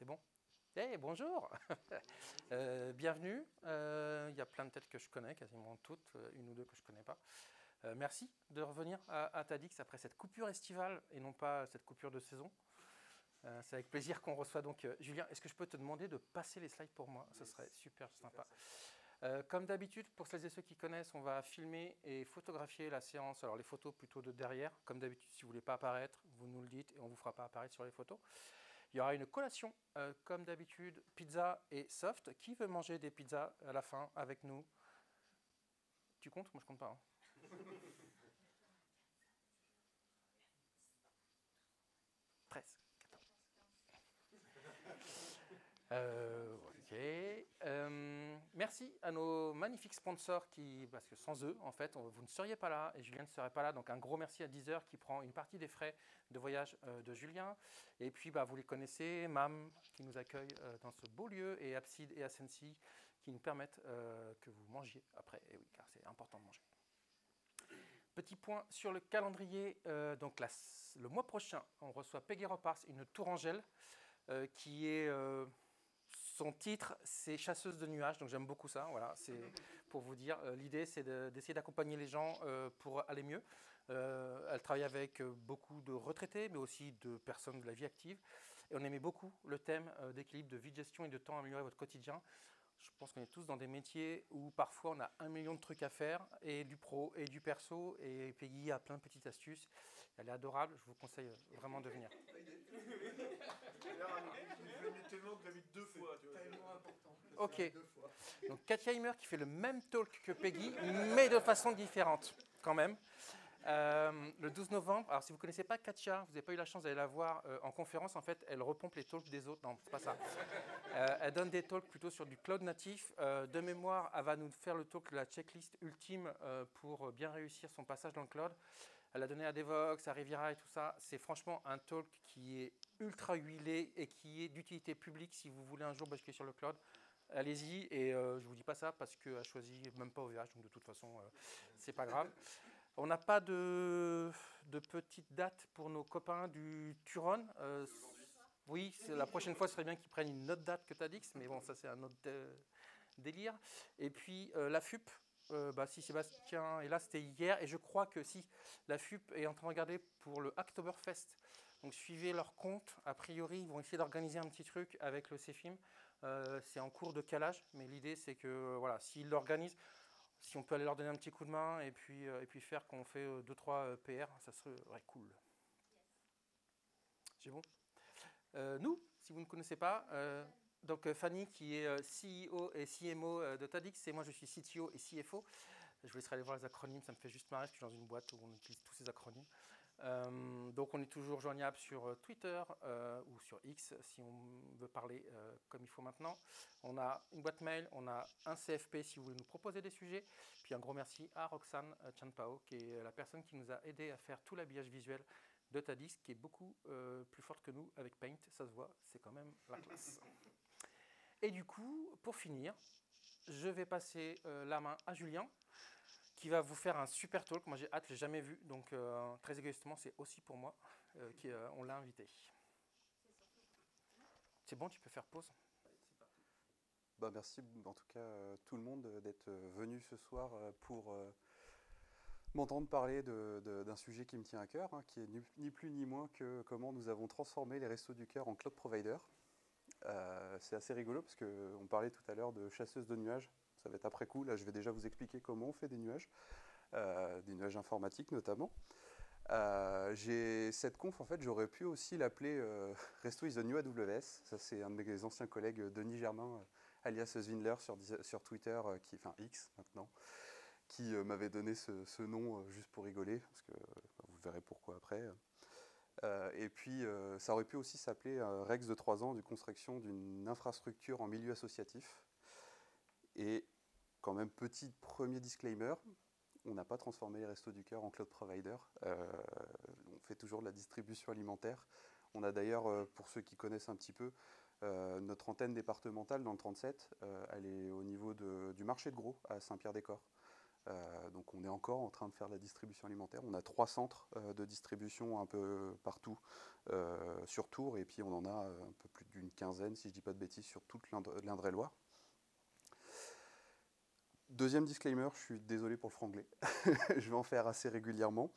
C'est bon? Hey, bonjour euh, Bienvenue. Euh, Il y a plein de têtes que je connais, quasiment toutes, euh, une ou deux que je ne connais pas. Euh, merci de revenir à, à, Tadix après cette coupure estivale et non pas cette coupure de saison. C'est avec plaisir qu'on reçoit donc Julien. Est-ce que je peux te demander de passer les slides pour moi? Ce serait super sympa. Comme d'habitude, pour celles et ceux qui connaissent, on va filmer et photographier la séance. Alors les photos plutôt de derrière. Comme d'habitude, si vous ne voulez pas apparaître, vous nous le dites et on ne vous fera pas apparaître sur les photos. Il y aura une collation, euh, comme d'habitude, pizza et soft. Qui veut manger des pizzas à la fin avec nous? Tu comptes? Moi, je compte pas. Hein. Presque. Euh, Euh, merci à nos magnifiques sponsors qui, parce que sans eux, en fait, vous ne seriez pas là et Julien ne serait pas là. Donc un gros merci à Deezer qui prend une partie des frais de voyage euh, de Julien. Et puis, bah, vous les connaissez, MAM qui nous accueille euh, dans ce beau lieu et Abside et Ascensi qui nous permettent que vous mangiez après. Et oui, car c'est important de manger. Petit point sur le calendrier. Donc le mois prochain, on reçoit Peggy Repars, une tourangelle qui est son titre, c'est Chasseuse de nuages, donc j'aime beaucoup ça. Voilà, c'est pour vous dire. Euh, L'idée, c'est d'essayer d'accompagner les gens euh, pour aller mieux. Euh, elle travaille avec beaucoup de retraités, mais aussi de personnes de la vie active. Et on aimait beaucoup le thème d'équilibre, de vie de gestion et de temps à améliorer votre quotidien. Je pense qu'on est tous dans des métiers où parfois on a un million de trucs à faire, et du pro et du perso, et Peggy a plein de petites astuces. Elle est adorable, je vous conseille vraiment de venir. Ok. Donc Katia Heimer qui fait le même talk que Peggy, mais de façon différente quand même. Euh, le 12 novembre, alors si vous ne connaissez pas Katia, vous n'avez pas eu la chance d'aller la voir euh, en conférence, en fait, elle repompe les talks des autres. Non, c'est pas ça. Euh, elle donne des talks plutôt sur du cloud natif. Euh, de mémoire, elle va nous faire le talk de la checklist ultime euh, pour bien réussir son passage dans le cloud. Elle a donné à Devox, à Riviera et tout ça. C'est franchement un talk qui est ultra huilé et qui est d'utilité publique si vous voulez un jour basculer sur le cloud. Allez-y, et je ne vous dis pas ça parce qu'elle a choisi même pas OVH, donc de toute façon, c'est pas grave. On n'a pas de, de, petite date pour nos copains du Turon. Euh, oui, la prochaine fois, ce serait bien qu'ils prennent une autre date que Tadix, mais bon, ça c'est un autre euh, délire. Et puis euh, la FUP, euh, bah, si Sébastien est là, c'était hier, et je crois que si la FUP est en train de regarder pour le Oktoberfest, donc suivez leur compte, a priori ils vont essayer d'organiser un petit truc avec le CFIM, euh, c'est en cours de calage, mais l'idée c'est que voilà, s'ils l'organisent, si on peut aller leur donner un petit coup de main et puis, euh, et puis faire qu'on fait 2-3 PR, ça serait cool. C'est bon? Euh, Nous, si vous ne connaissez pas, euh, donc Fanny qui est CEO et CMO de Tadix, et moi je suis CTO et CFO. Je vous laisserai aller voir les acronymes, ça me fait juste marrer, je suis dans une boîte où on utilise tous ces acronymes. Euh, donc on est toujours joignable sur Twitter euh, ou sur X si on veut parler euh, comme il faut maintenant. On a une boîte mail, on a un CFP si vous voulez nous proposer des sujets. Puis un gros merci à Roxane Chanpao qui est la personne qui nous a aidé à faire tout l'habillage visuel de Tadis qui est beaucoup plus forte que nous avec Paint, ça se voit, c'est quand même la classe. Et du coup, pour finir, je vais passer la main à Julien qui va vous faire un super talk. Moi, j'ai hâte, je l'ai jamais vu. Donc, euh, très égoïstement, c'est aussi pour moi euh, qu'on euh, l'a invité. C'est bon, tu peux faire pause bah, Merci en tout cas tout le monde d'être venu ce soir pour m'entendre parler d'un sujet qui me tient à cœur, hein, qui est ni, ni, plus ni moins que comment nous avons transformé les restos du cœur en cloud provider. C'est assez rigolo parce qu'on parlait tout à l'heure de chasseuse de nuages ça va être après coup. Là, je vais déjà vous expliquer comment on fait des nuages, euh, des nuages informatiques notamment. Euh, j'ai cette conf, en fait, j'aurais pu aussi l'appeler euh, Resto is the new AWS. Ça, c'est un de mes anciens collègues, Denis Germain, euh, alias Zwindler sur, Twitter, euh, qui, enfin X maintenant, qui euh, m'avait donné ce, ce nom juste pour rigoler, parce que vous verrez pourquoi après. Et puis, ça aurait pu aussi s'appeler Rex de 3 ans du construction d'une infrastructure en milieu associatif. Et quand même, petit premier disclaimer, on n'a pas transformé les Restos du Cœur en cloud provider. Euh, on fait toujours de la distribution alimentaire. On a d'ailleurs, euh, pour ceux qui connaissent un petit peu, euh, notre antenne départementale dans le 37, euh, elle est au niveau de, du marché de gros à Saint-Pierre-des-Corps. Donc on est encore en train de faire la distribution alimentaire. On a trois centres de distribution un peu partout sur Tours et puis on en a un peu plus d'une quinzaine, si je ne dis pas de bêtises, sur toute l'Indre-et-Loire. Deuxième disclaimer, je suis désolé pour le franglais. je vais en faire assez régulièrement.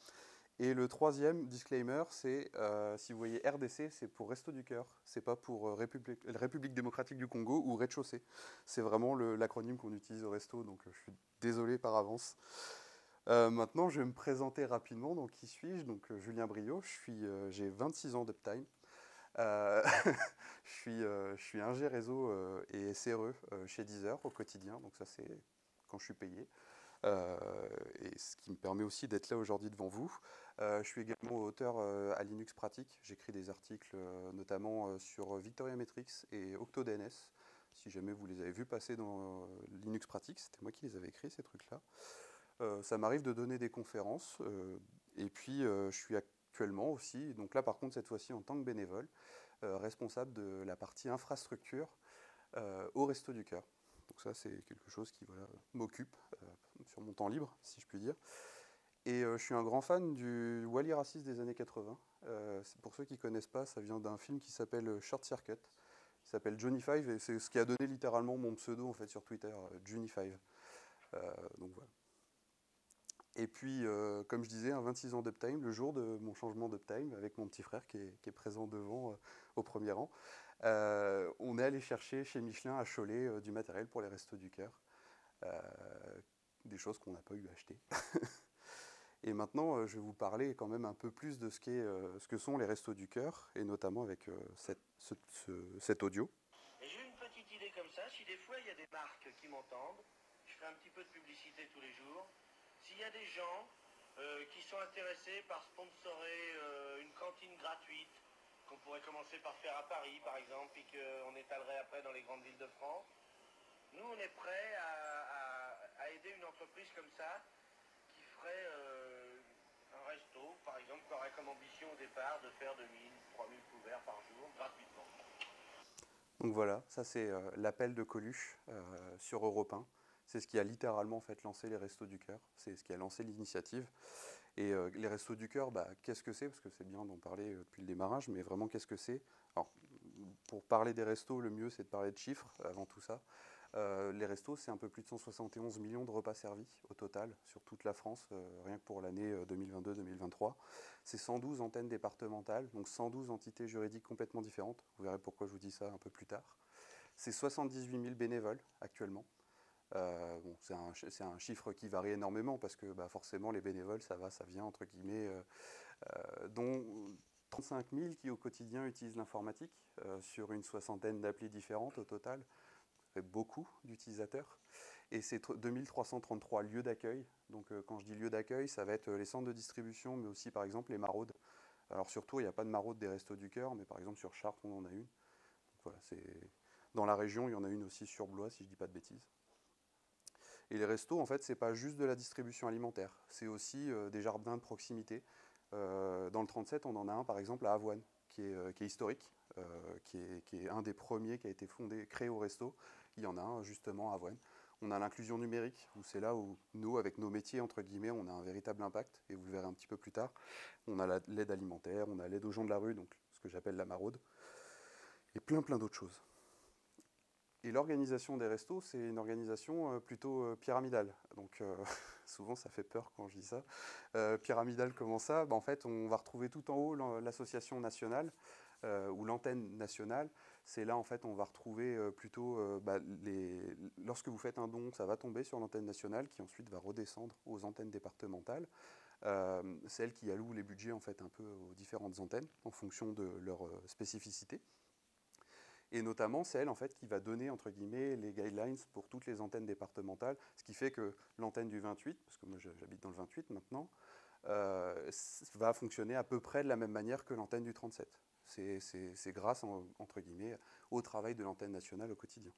Et le troisième disclaimer, c'est euh, si vous voyez RDC, c'est pour Resto du Cœur, c'est pas pour euh, République, République, démocratique du Congo ou Rez-de-Chaussée. C'est vraiment l'acronyme qu'on utilise au resto, donc euh, je suis désolé par avance. maintenant, je vais me présenter rapidement. Donc, qui suis-je? Donc, Julien Brio, j'ai 26 ans d'Uptime. je, suis, je suis ingé réseau et SRE chez Deezer au quotidien, donc ça c'est quand je suis payé. et ce qui me permet aussi d'être là aujourd'hui devant vous. Euh, je suis également auteur euh, à Linux Pratique. J'écris des articles euh, notamment sur Victoria Metrics et OctoDNS. Si jamais vous les avez vus passer dans Linux Pratique, c'était moi qui les avais écrits, ces trucs-là. ça m'arrive de donner des conférences. et puis, je suis actuellement aussi, donc là par contre, cette fois-ci en tant que bénévole, responsable de la partie infrastructure au Resto du Cœur. Donc ça, c'est quelque chose qui m'occupe sur mon temps libre, si je puis dire. Et euh, je suis un grand fan du Wally raciste des années 80. Euh, pour ceux qui ne connaissent pas, ça vient d'un film qui s'appelle euh, Short Circuit, qui s'appelle Johnny Five, et c'est ce qui a donné littéralement mon pseudo en fait sur Twitter, Johnny Five. donc voilà. Et puis, comme je disais, un 26 ans d'Uptime, le jour de mon changement d'Uptime, avec mon petit frère qui est, présent devant au premier rang, on est allé chercher chez Michelin à Cholet du matériel pour les restos du cœur. des choses qu'on n'a pas eu à acheter. Et maintenant, euh, je vais vous parler quand même un peu plus de ce, euh, que sont les restos du cœur, et notamment avec euh, cet audio. J'ai une petite idée comme ça, si des fois il y a des marques qui m'entendent, je fais un petit peu de publicité tous les jours, s'il y a des gens qui sont intéressés par sponsorer une cantine gratuite, qu'on pourrait commencer par faire à Paris par exemple, et qu'on étalerait après dans les grandes villes de France, nous on est prêts à, aider une entreprise comme ça qui ferait par exemple, aurait comme ambition au départ de faire 2000, 3000 couverts par jour gratuitement. Donc voilà, ça c'est euh, l'appel de Coluche euh, sur Europe 1. C'est ce qui a littéralement fait lancer les Restos du Cœur. C'est ce qui a lancé l'initiative. Et euh, les Restos du Cœur, bah, qu'est-ce que c'est? Parce que c'est bien d'en parler depuis le démarrage, mais vraiment qu'est-ce que c'est? Alors, pour parler des restos, le mieux c'est de parler de chiffres avant tout ça. Euh, les restos, c'est un peu plus de 171 millions de repas servis au total sur toute la France, euh, rien que pour l'année 2022-2023. Euh, c'est 112 antennes départementales, donc 112 entités juridiques complètement différentes. Vous verrez pourquoi je vous dis ça un peu plus tard. C'est 78 000 bénévoles actuellement. c'est un, chiffre qui varie énormément parce que bah, forcément les bénévoles, ça va, ça vient, entre guillemets, dont 35 000 qui au quotidien utilisent l'informatique sur une soixantaine d'applis différentes au total beaucoup d'utilisateurs. Et c'est 2333 lieux d'accueil. Donc euh, quand je dis lieux d'accueil, ça va être euh, les centres de distribution, mais aussi par exemple les maraudes. Alors surtout, il n'y a pas de maraude des restos du cœur, mais par exemple sur Chartres, on en a une. voilà, Dans la région, il y en a une aussi sur Blois, si je ne dis pas de bêtises. Et les restos, en fait, c'est pas juste de la distribution alimentaire, c'est aussi euh, des jardins de proximité. dans le 37, on en a un, par exemple, à Avoine, qui est, qui est historique, qui est, qui, est, un des premiers qui a été fondé, créé au resto, il y en a un justement à Avoine. On a l'inclusion numérique, où c'est là où nous, avec nos métiers, entre guillemets, on a un véritable impact, et vous le verrez un petit peu plus tard. On a l'aide alimentaire, on a l'aide aux gens de la rue, donc ce que j'appelle la maraude, et plein plein d'autres choses. Et l'organisation des restos, c'est une organisation euh, plutôt euh, pyramidale. Donc euh, souvent ça fait peur quand je dis ça. pyramidale comment ça? Ben, En fait, on va retrouver tout en haut l'association nationale ou l'antenne nationale c'est là en fait on va retrouver euh, plutôt euh, bah, lorsque vous faites un don, ça va tomber sur l'antenne nationale qui ensuite va redescendre aux antennes départementales. Euh, celles qui allouent les budgets en fait un peu aux différentes antennes en fonction de leur spécificité. Et notamment celle en fait qui va donner les guidelines pour toutes les antennes départementales, ce qui fait que l'antenne du 28, parce que moi j'habite dans le 28 maintenant, va fonctionner à peu près de la même manière que l'antenne du 37. C'est grâce, au travail de l'antenne nationale au quotidien.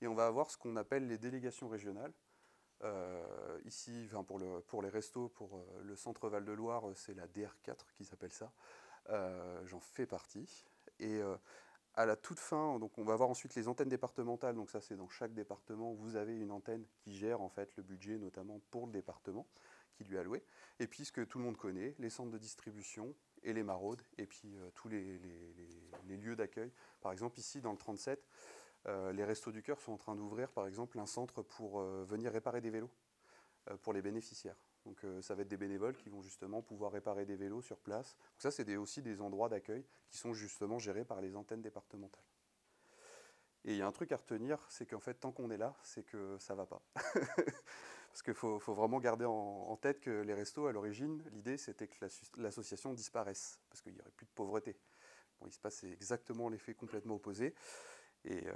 Et on va avoir ce qu'on appelle les délégations régionales. Euh, ici, pour, le, pour, les restos, pour euh, le centre Val-de-Loire, c'est la DR4 qui s'appelle ça. Euh, j'en fais partie. Et à la toute fin, on va voir ensuite les antennes départementales. Donc ça, c'est dans chaque département, vous avez une antenne qui gère en fait le budget, notamment pour le département qui lui est alloué. Et puis ce que tout le monde connaît, les centres de distribution et les maraudes, et puis euh, tous les, lieux d'accueil. Par exemple, ici dans le 37, euh, les Restos du Cœur sont en train d'ouvrir, par exemple, un centre pour euh, venir réparer des vélos pour les bénéficiaires. Donc ça va être des bénévoles qui vont justement pouvoir réparer des vélos sur place. Donc ça, c'est aussi des endroits d'accueil qui sont justement gérés par les antennes départementales. Et il y a un truc à retenir, c'est qu'en fait, tant qu'on est là, c'est que ça va pas. Parce qu'il faut, vraiment garder en, tête que les restos, à l'origine, l'idée c'était que l'association disparaisse, parce qu'il n'y aurait plus de pauvreté. Bon, il se passe exactement l'effet complètement opposé, et, euh,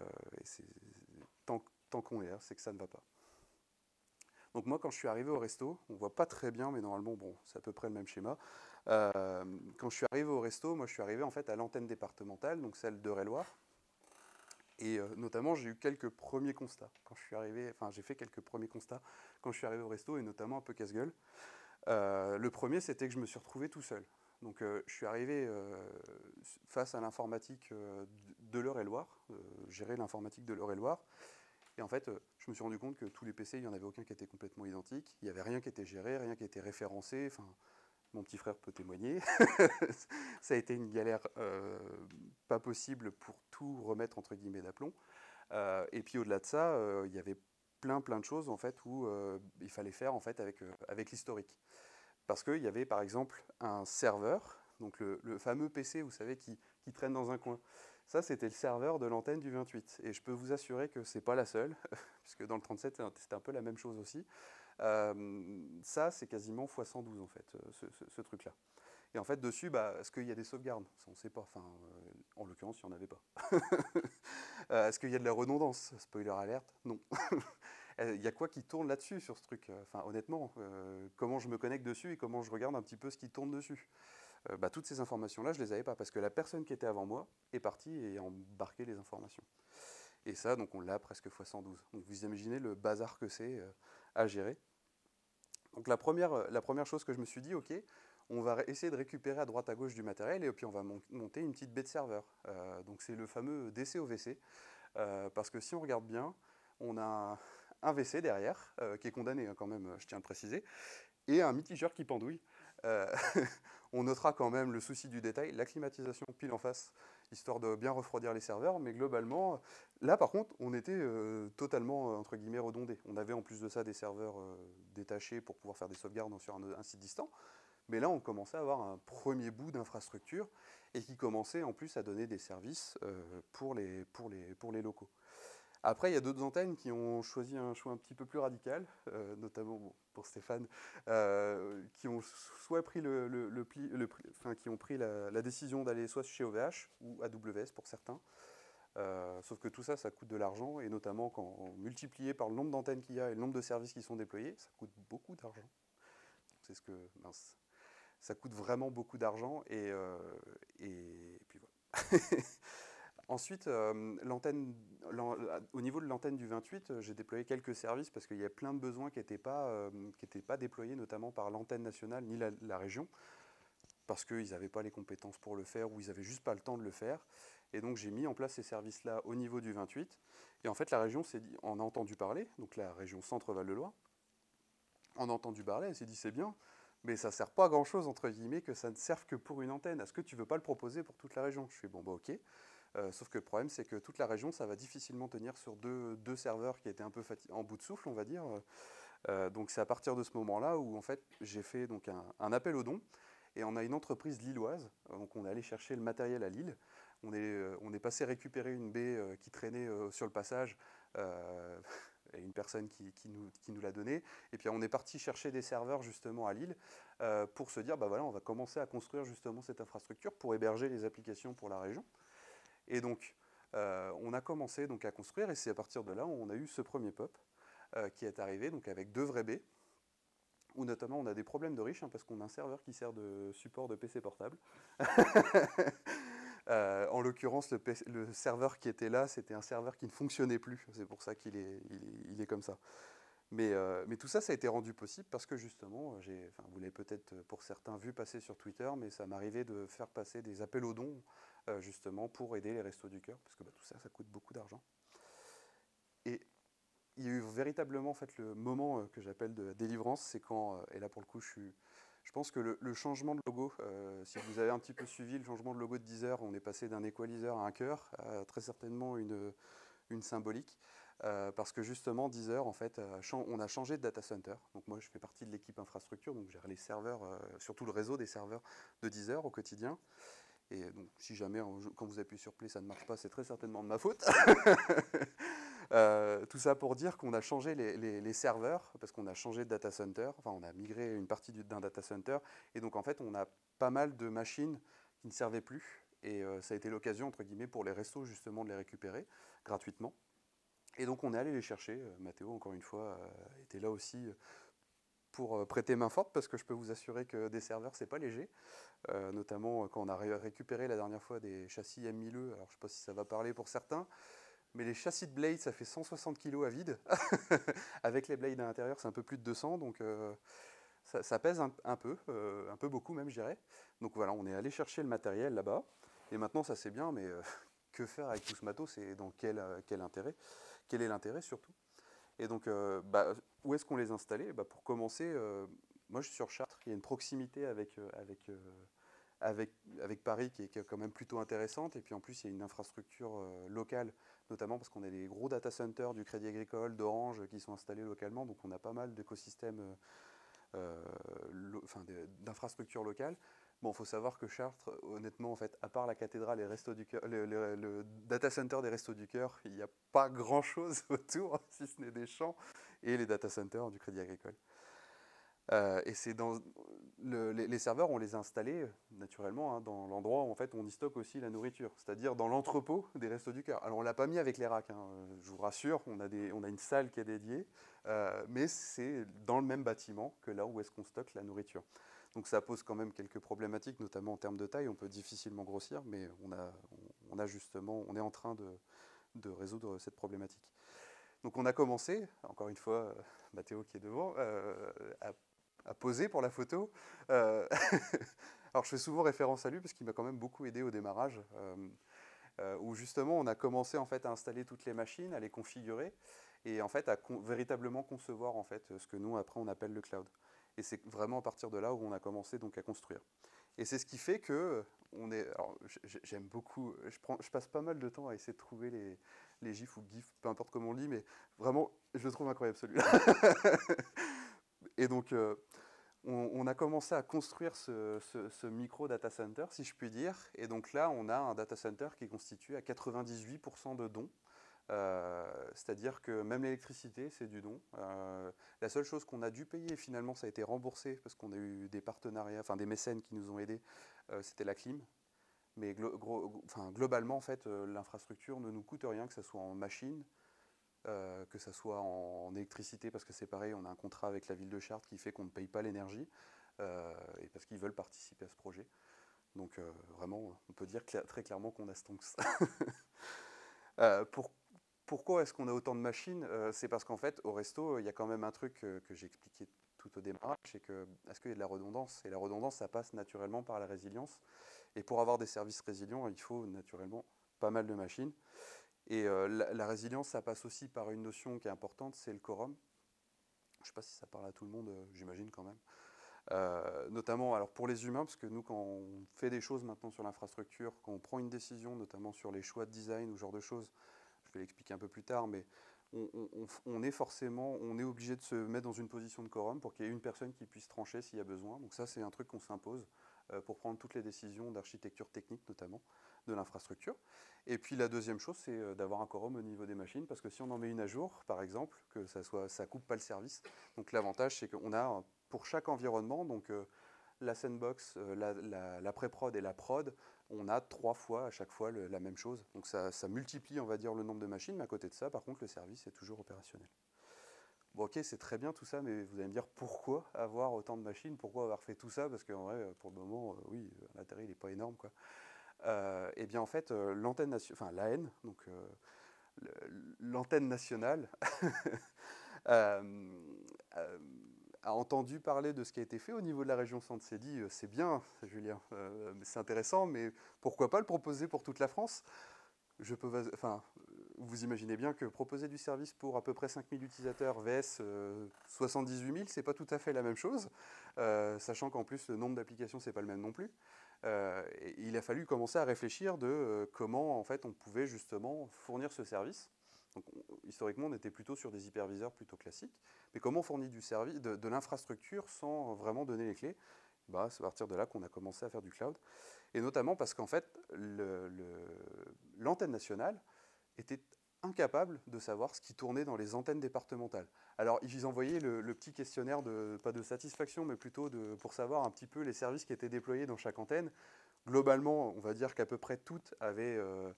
tant, qu'on est là, c'est que ça ne va pas. Donc moi, quand je suis arrivé au resto, on ne voit pas très bien, mais normalement, bon, c'est à peu près le même schéma. Euh, quand je suis arrivé au resto, moi, je suis arrivé en fait à l'antenne départementale, donc celle de Réloir. Et euh, notamment, j'ai eu quelques premiers constats quand je suis arrivé. Enfin, j'ai fait quelques premiers constats quand je suis arrivé au resto, et notamment un peu casse-gueule. Euh, le premier, c'était que je me suis retrouvé tout seul. Donc, euh, je suis arrivé face à l'informatique de l'Eure-et-Loire, gérer l'informatique de l'Eure-et-Loire. Et en fait, je me suis rendu compte que tous les PC, il n'y en avait aucun qui était complètement identique. Il n'y avait rien qui était géré, rien qui était référencé. Enfin, mon petit frère peut témoigner. ça a été une galère euh, pas possible pour tout remettre entre guillemets d'aplomb. Euh, et puis au-delà de ça, euh, il y avait plein plein de choses en fait où il fallait faire en fait avec, l'historique. Parce qu'il y avait par exemple un serveur, donc le, fameux PC, vous savez, qui, qui, traîne dans un coin. Ça, c'était le serveur de l'antenne du 28. Et je peux vous assurer que c'est pas la seule, puisque dans le 37, c'était un peu la même chose aussi. Euh, ça, c'est quasiment x112 en fait, euh, ce, truc-là. Et en fait, dessus, bah, est-ce qu'il y a des sauvegardes? Ça, on ne sait pas. Enfin, euh, en l'occurrence, il n'y en avait pas. est-ce qu'il y a de la redondance? Spoiler alerte, non. Il y a quoi qui tourne là-dessus, sur ce truc? Enfin, honnêtement, comment je me connecte dessus et comment je regarde un petit peu ce qui tourne dessus? Bah, Toutes ces informations-là, je ne les avais pas parce que la personne qui était avant moi est partie et a embarqué les informations. Et ça, donc on l'a presque x112. Donc vous imaginez le bazar que c'est à gérer. Donc la première, la première chose que je me suis dit, ok, on va essayer de récupérer à droite à gauche du matériel et puis on va monter une petite baie de serveur. Euh, donc c'est le fameux DCOVC, euh, parce que si on regarde bien, on a un WC derrière, euh, qui est condamné hein, quand même, je tiens à le préciser, et un mitigeur qui pendouille. on notera quand même le souci du détail, la climatisation pile en face, histoire de bien refroidir les serveurs, mais globalement, là par contre, on était euh, totalement, euh, entre guillemets, redondé. On avait en plus de ça des serveurs euh, détachés pour pouvoir faire des sauvegardes sur un, site distant, mais là on commençait à avoir un premier bout d'infrastructure et qui commençait en plus à donner des services pour les locaux. Après, il y a d'autres antennes qui ont choisi un choix un petit peu plus radical, euh, notamment pour Stéphane, euh, qui ont soit pris le, le, pli, enfin, qui ont pris la, décision d'aller soit chez OVH ou AWS pour certains. Euh, sauf que tout ça, ça coûte de l'argent, et notamment quand multiplié par le nombre d'antennes qu'il y a et le nombre de services qui sont déployés, ça coûte beaucoup d'argent. C'est ce que ça coûte vraiment beaucoup d'argent, et, et, puis voilà. Ensuite, euh, au niveau de l'antenne du 28, euh, j'ai déployé quelques services parce qu'il y a plein de besoins qui n'étaient pas, euh, pas déployés, notamment par l'antenne nationale ni la, région, parce qu'ils n'avaient pas les compétences pour le faire ou ils n'avaient juste pas le temps de le faire. Et donc j'ai mis en place ces services-là au niveau du 28. Et en fait, la région en a entendu parler, donc la région Centre-Val-de-Loire, en a entendu parler, elle s'est dit c'est bien, mais ça ne sert pas à grand-chose, entre guillemets, que ça ne serve que pour une antenne. Est-ce que tu ne veux pas le proposer pour toute la région? Je fais bon, bah ok. Euh, sauf que le problème, c'est que toute la région, ça va difficilement tenir sur deux, serveurs qui étaient un peu en bout de souffle, on va dire. Euh, donc c'est à partir de ce moment-là où en fait j'ai fait donc un, appel aux dons et on a une entreprise lilloise, donc on est allé chercher le matériel à Lille. On est, euh, passé récupérer une baie qui traînait sur le passage. et une personne qui, nous, qui nous l'a donné. Et puis on est parti chercher des serveurs justement à Lille pour se dire, bah voilà, on va commencer à construire justement cette infrastructure pour héberger les applications pour la région. Et donc, euh, on a commencé donc, à construire, et c'est à partir de là où on a eu ce premier pop euh, qui est arrivé, donc avec deux vrais baies, où notamment on a des problèmes de riches, hein, parce qu'on a un serveur qui sert de support de PC portable. Euh, en l'occurrence, le, serveur qui était là, c'était un serveur qui ne fonctionnait plus, c'est pour ça qu'il est, comme ça. Mais, tout ça, ça a été rendu possible parce que justement, vous l'avez peut-être pour certains vu passer sur Twitter, mais ça m'arrivait de faire passer des appels aux dons justement pour aider les restos du cœur, parce que bah, tout ça, ça coûte beaucoup d'argent. Et il y a eu véritablement en fait, le moment que j'appelle de délivrance, c'est quand, et là pour le coup je suis je pense que le, changement de logo, euh, si vous avez un petit peu suivi le changement de logo de Deezer, on est passé d'un equalizer à un cœur, très certainement une, une symbolique. Euh, parce que justement, Deezer, en fait, on a changé de data center. Donc moi, je fais partie de l'équipe infrastructure, donc j'ai les serveurs, euh, surtout le réseau des serveurs de Deezer au quotidien. Et donc, si jamais, quand vous appuyez sur Play, ça ne marche pas, c'est très certainement de ma faute. Euh, tout ça pour dire qu'on a changé les, serveurs, parce qu'on a changé de data center, enfin on a migré une partie d'un data center, et donc en fait on a pas mal de machines qui ne servaient plus, et euh, ça a été l'occasion, entre guillemets, pour les restos justement de les récupérer gratuitement. Et donc on est allé les chercher, euh, Mathéo encore une fois était là aussi pour prêter main forte, parce que je peux vous assurer que des serveurs, c'est pas léger, notamment quand on a récupéré la dernière fois des châssis M1000E, alors je sais pas si ça va parler pour certains, mais les châssis de blade, ça fait 160 kg à vide. Avec les blades à l'intérieur, c'est un peu plus de 200, donc euh, ça, pèse un, peu, euh, un peu beaucoup même, je dirais. Donc voilà, on est allé chercher le matériel là-bas. Et maintenant, ça c'est bien, mais euh, que faire avec tout ce matos et dans quel, quel intérêt? Quel est l'intérêt surtout? Et donc, bah, où est-ce qu'on les installait bah, Pour commencer, moi je suis sur Chartres, il y a une proximité avec, avec avec, avec, Paris qui est, quand même plutôt intéressante. Et puis en plus, il y a une infrastructure locale notamment parce qu'on a des gros data centers du Crédit Agricole, d'Orange qui sont installés localement, donc on a pas mal d'écosystèmes euh, euh, d'infrastructures locales. Bon, faut savoir que Chartres, honnêtement, en fait, à part la cathédrale et du le, le, data center des Restos du Cœur, il n'y a pas grand-chose autour, si ce n'est des champs, et les data centers du Crédit Agricole. Euh, et c'est dans les, serveurs, on les a installés euh, naturellement hein, dans l'endroit où en fait on y stocke aussi la nourriture, c'est-à-dire dans l'entrepôt des restos du cœur. Alors on l'a pas mis avec les racks, hein, je vous rassure, on a, des, on a une salle qui est dédiée, euh, mais c'est dans le même bâtiment que là où est-ce qu'on stocke la nourriture. Donc ça pose quand même quelques problématiques, notamment en termes de taille. On peut difficilement grossir, mais on a, on a justement, on est en train de, de résoudre cette problématique. Donc on a commencé, encore une fois, Mathéo qui est devant, à à poser pour la photo. Euh, alors je fais souvent référence à lui parce qu'il m'a quand même beaucoup aidé au démarrage, euh, euh, où justement on a commencé en fait à installer toutes les machines, à les configurer et en fait à véritablement concevoir en fait ce que nous après on appelle le cloud. Et c'est vraiment à partir de là où on a commencé donc à construire. Et c'est ce qui fait que j'aime beaucoup. Je passe pas mal de temps à essayer de trouver les, les gifs ou gifs, peu importe comment on le dit, mais vraiment, je le trouve incroyable celui-là. Et donc, euh, on, a commencé à construire ce, micro data center, si je puis dire. Et donc là, on a un data center qui est constitué à 98% de dons. Euh, c'est-à-dire que même l'électricité, c'est du don. Euh, la seule chose qu'on a dû payer, finalement, ça a été remboursé parce qu'on a eu des partenariats, enfin des mécènes qui nous ont aidés, c'était la clim. Mais globalement, en fait, l'infrastructure ne nous coûte rien, que ce soit en machine, euh, que ce soit en, électricité, parce que c'est pareil, on a un contrat avec la ville de Chartres qui fait qu'on ne paye pas l'énergie, euh, et parce qu'ils veulent participer à ce projet. Donc euh, vraiment, on peut dire très clairement qu'on a Stonks. pour, pourquoi est-ce qu'on a autant de machines C'est parce qu'en fait, au resto, il y a quand même un truc que j'ai expliqué tout au démarrage, c'est que est-ce qu'il y a de la redondance? Et la redondance, ça passe naturellement par la résilience. Et pour avoir des services résilients, il faut naturellement pas mal de machines. Et euh, la, résilience, ça passe aussi par une notion qui est importante, c'est le quorum. Je ne sais pas si ça parle à tout le monde, euh, j'imagine quand même. Euh, notamment alors pour les humains, parce que nous, quand on fait des choses maintenant sur l'infrastructure, quand on prend une décision, notamment sur les choix de design ou ce genre de choses, je vais l'expliquer un peu plus tard, mais on, est forcément, on est obligé de se mettre dans une position de quorum pour qu'il y ait une personne qui puisse trancher s'il y a besoin. Donc ça, c'est un truc qu'on s'impose pour prendre toutes les décisions d'architecture technique notamment de l'infrastructure. Et puis la deuxième chose, c'est euh, d'avoir un quorum au niveau des machines, parce que si on en met une à jour, par exemple, que ça soit, ça coupe pas le service. Donc l'avantage, c'est qu'on a pour chaque environnement, donc euh, la sandbox, euh, la, la, pré-prod et la prod, on a trois fois à chaque fois la même chose. Donc ça, ça, multiplie, on va dire, le nombre de machines, mais à côté de ça, par contre, le service est toujours opérationnel. Bon, ok, c'est très bien tout ça, mais vous allez me dire pourquoi avoir autant de machines, pourquoi avoir fait tout ça, parce qu'en vrai, pour le moment, oui, l'intérêt, il n'est pas énorme, quoi. Euh, eh bien en fait, euh, l'antenne enfin l'AN, donc euh, l'antenne nationale, a a entendu parler de ce qui a été fait au niveau de la région centre s'est dit c'est bien, Julien, c'est intéressant, mais pourquoi pas le proposer pour toute la France? Je peux, enfin, vous imaginez bien que proposer du service pour à peu près 5000 utilisateurs VS 78 000, c'est pas tout à fait la même chose, sachant qu'en plus le nombre d'applications c'est pas le même non plus. il a fallu commencer à réfléchir de comment en fait on pouvait justement fournir ce service. Donc, historiquement, on était plutôt sur des hyperviseurs plutôt classiques. Mais comment on fournit du service, de, l'infrastructure sans vraiment donner les clés? Bah, C'est à partir de là qu'on a commencé à faire du cloud. Et notamment parce qu'en fait, l'antenne nationale était incapable de savoir ce qui tournait dans les antennes départementales. Alors, ils envoyaient le, petit questionnaire, de, pas de satisfaction, mais plutôt pour savoir un petit peu les services qui étaient déployés dans chaque antenne. Globalement, on va dire qu'à peu près toutes avaient euh,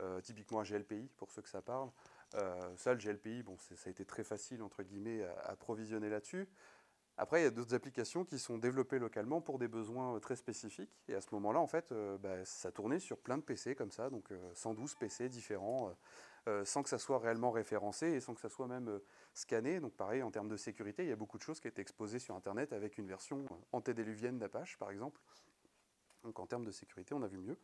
euh, typiquement un GLPI, pour ceux que ça parle, euh, ça, le GLPI, bon, ça a été très facile, entre guillemets, à, approvisionner là-dessus. Après, il y a d'autres applications qui sont développées localement pour des besoins euh, très spécifiques. Et à ce moment-là, en fait, euh, bah, ça tournait sur plein de PC comme ça, donc 112 PC différents, sans que ça soit réellement référencé et sans que ça soit même scanné. Donc pareil, en termes de sécurité, il y a beaucoup de choses qui étaient exposées sur Internet avec une version antédiluvienne d'Apache, par exemple. Donc en termes de sécurité, on a vu mieux.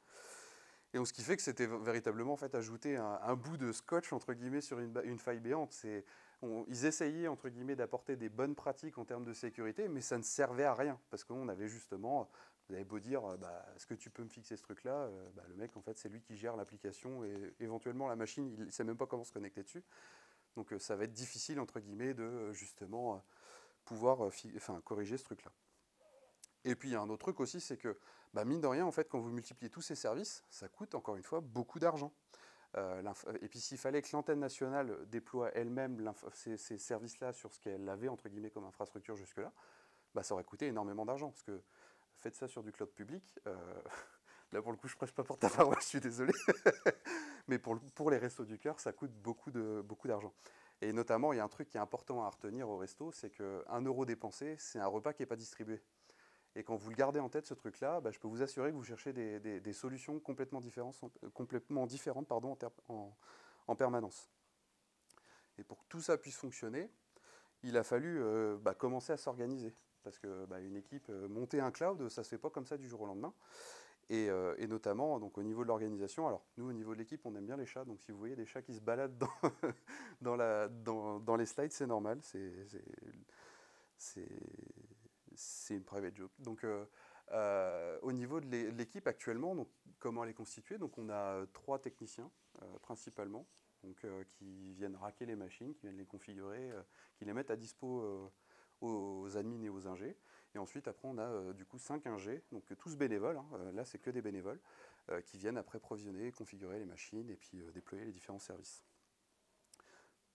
Et donc, ce qui fait que c'était véritablement en fait, ajouter un, bout de scotch entre guillemets sur une, une faille béante. C'est, ils essayaient d'apporter des bonnes pratiques en termes de sécurité, mais ça ne servait à rien parce qu'on avait justement, vous avez beau dire, bah, est-ce que tu peux me fixer ce truc-là euh, bah, Le mec en fait c'est lui qui gère l'application et éventuellement la machine, il ne sait même pas comment se connecter dessus. Donc euh, ça va être difficile entre guillemets de euh, justement pouvoir enfin, corriger ce truc-là. Et puis il y a un autre truc aussi, c'est que bah, mine de rien, en fait, quand vous multipliez tous ces services, ça coûte encore une fois beaucoup d'argent. Euh, et puis s'il fallait que l'antenne nationale déploie elle-même ces, services-là sur ce qu'elle avait entre guillemets comme infrastructure jusque-là, bah, ça aurait coûté énormément d'argent. Parce que faites ça sur du cloud public, euh, là pour le coup je prêche pas pour ta parole, je suis désolé, mais pour, pour les restos du cœur, ça coûte beaucoup d'argent. Beaucoup et notamment, il y a un truc qui est important à retenir au resto, c'est qu'un euro dépensé, c'est un repas qui n'est pas distribué. Et quand vous le gardez en tête, ce truc-là, bah, je peux vous assurer que vous cherchez des, solutions complètement différentes, complètement différentes pardon, en, permanence. Et pour que tout ça puisse fonctionner, il a fallu euh, bah, commencer à s'organiser. Parce que bah, une équipe, euh, monter un cloud, ça ne se fait pas comme ça du jour au lendemain. Et, euh, notamment donc, au niveau de l'organisation. Alors, nous, au niveau de l'équipe, on aime bien les chats. Donc, si vous voyez des chats qui se baladent dans, dans les slides, c'est normal. C'est c'est une private joke. Donc, euh, euh, au niveau de l'équipe actuellement, donc, comment elle est constituée Donc, on a euh, trois techniciens principalement, donc, qui viennent raquer les machines, qui viennent les configurer, qui les mettent à dispo aux admins et aux ingés. Et ensuite, après, on a du coup cinq ingés, donc tous bénévoles. Hein, là, c'est que des bénévoles qui viennent après provisionner, configurer les machines et puis déployer les différents services.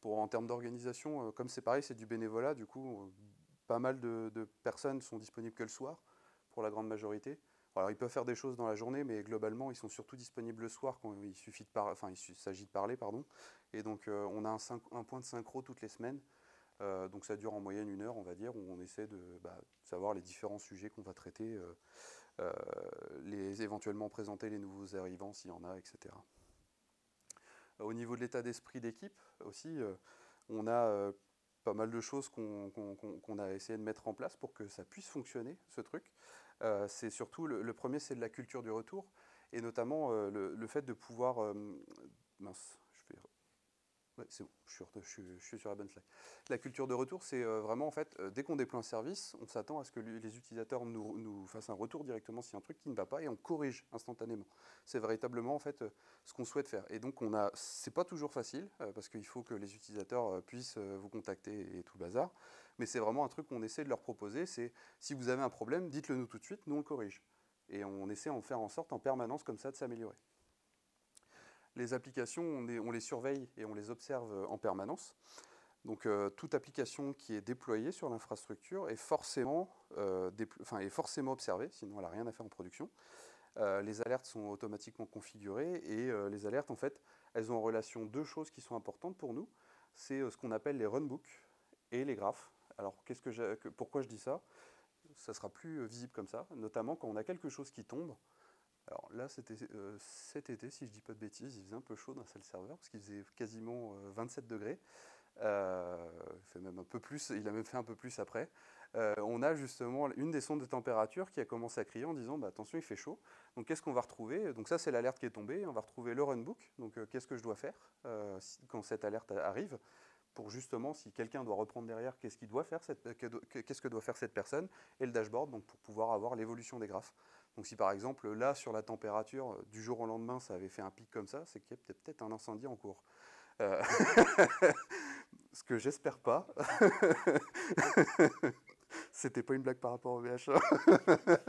Pour, en termes d'organisation, comme c'est pareil, c'est du bénévolat, du coup, pas mal de, personnes sont disponibles que le soir, pour la grande majorité. Alors, ils peuvent faire des choses dans la journée, mais globalement, ils sont surtout disponibles le soir quand il suffit de enfin, il s'agit de parler, pardon. Et donc, euh, on a un, point de synchro toutes les semaines. Euh, donc, ça dure en moyenne une heure, on va dire, où on essaie de bah, savoir les différents sujets qu'on va traiter, euh, les, éventuellement présenter les nouveaux arrivants s'il y en a, etc. Au niveau de l'état d'esprit d'équipe aussi, on a pas mal de choses qu'on a essayé de mettre en place pour que ça puisse fonctionner, ce truc. Euh, c'est surtout, le, premier, c'est de la culture du retour, et notamment euh, le, fait de pouvoir... Euh, c'est bon, je suis, sur la bonne slide. La culture de retour, c'est euh, vraiment en fait, euh, dès qu'on déploie un service, on s'attend à ce que les utilisateurs nous, fassent un retour directement s'il y a un truc qui ne va pas et on corrige instantanément. C'est véritablement en fait euh, ce qu'on souhaite faire. Et donc on a, c'est pas toujours facile parce qu'il faut que les utilisateurs puissent vous contacter et tout le bazar. Mais c'est vraiment un truc qu'on essaie de leur proposer. C'est si vous avez un problème, dites-le nous tout de suite, nous on le corrige. Et on essaie en faire en sorte en permanence comme ça de s'améliorer. Les applications, on, les surveille et on les observe euh, en permanence. Donc euh, toute application qui est déployée sur l'infrastructure est forcément, euh, observée, sinon elle n'a rien à faire en production. les alertes sont automatiquement configurées et les alertes, en fait, elles ont en relation deux choses qui sont importantes pour nous. C'est ce qu'on appelle les runbooks et les graphes. Alors pourquoi je dis ça? Ça sera plus visible comme ça, notamment quand on a quelque chose qui tombe. Alors là, c'était euh, cet été, si je dis pas de bêtises, il faisait un peu chaud dans la salle serveur, parce qu'il faisait quasiment 27 euh, degrés. Euh, il, fait même un peu plus, il a même fait un peu plus après. on a justement une des sondes de température qui a commencé à crier en disant bah, attention, il fait chaud. Donc qu'est-ce qu'on va retrouver? Donc ça, c'est l'alerte qui est tombée. On va retrouver le runbook. Donc qu'est-ce que je dois faire quand cette alerte arrive? Pour justement, si quelqu'un doit reprendre derrière, qu'est-ce qu'il doit faire, qu'est-ce que doit faire cette personne, et le dashboard, donc pour pouvoir avoir l'évolution des graphes. Donc si par exemple là sur la température du jour au lendemain ça avait fait un pic comme ça, c'est qu'il y a peut-être un incendie en cours. Euh, ce que j'espère pas. C'était pas une blague par rapport au VHA.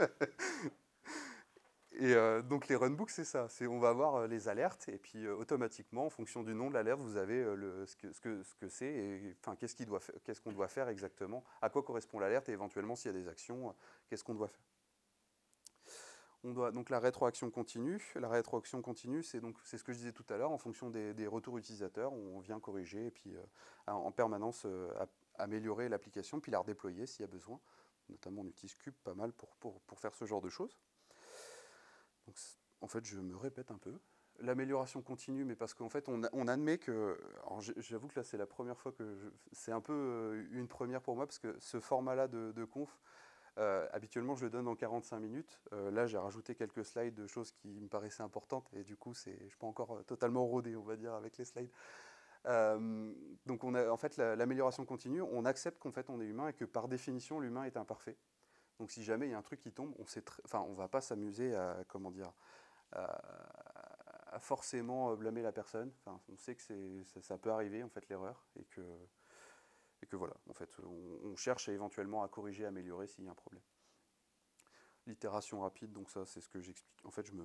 Et euh, donc les runbooks, c'est ça. C'est on va avoir euh, les alertes et puis automatiquement, en fonction du nom de l'alerte, vous avez ce que ce que ce que c'est et enfin qu'est-ce qu'on doit qu'est-ce qu'on doit faire exactement, à quoi correspond l'alerte et éventuellement s'il y a des actions, qu'est-ce qu'on doit faire. On doit, donc la rétroaction continue. La rétroaction continue, c'est ce que je disais tout à l'heure, en fonction des, retours utilisateurs, on vient corriger et puis euh, en permanence euh, améliorer l'application, puis la redéployer s'il y a besoin. Notamment on utilise Cube pas mal pour, faire ce genre de choses. En fait, je me répète un peu. L'amélioration continue, mais parce qu'en fait, on, admet que. J'avoue que là, c'est la première fois que. C'est un peu euh, une première pour moi, parce que ce format-là de conf, euh, habituellement, je le donne en 45 minutes. Euh, là, j'ai rajouté quelques slides de choses qui me paraissaient importantes et du coup, je ne suis pas encore euh, totalement rodé, on va dire, avec les slides. donc, on a, en fait, l'amélioration continue. On accepte qu'en fait, on est humain et que par définition, l'humain est imparfait. Donc, si jamais il y a un truc qui tombe, on sait, va pas s'amuser à, comment dire, forcément blâmer la personne. On sait que ça, ça peut arriver en fait l'erreur et que et que voilà, en fait, on, cherche éventuellement à corriger, améliorer s'il y a un problème. L'itération rapide, donc ça, c'est ce que j'explique. En fait, je me,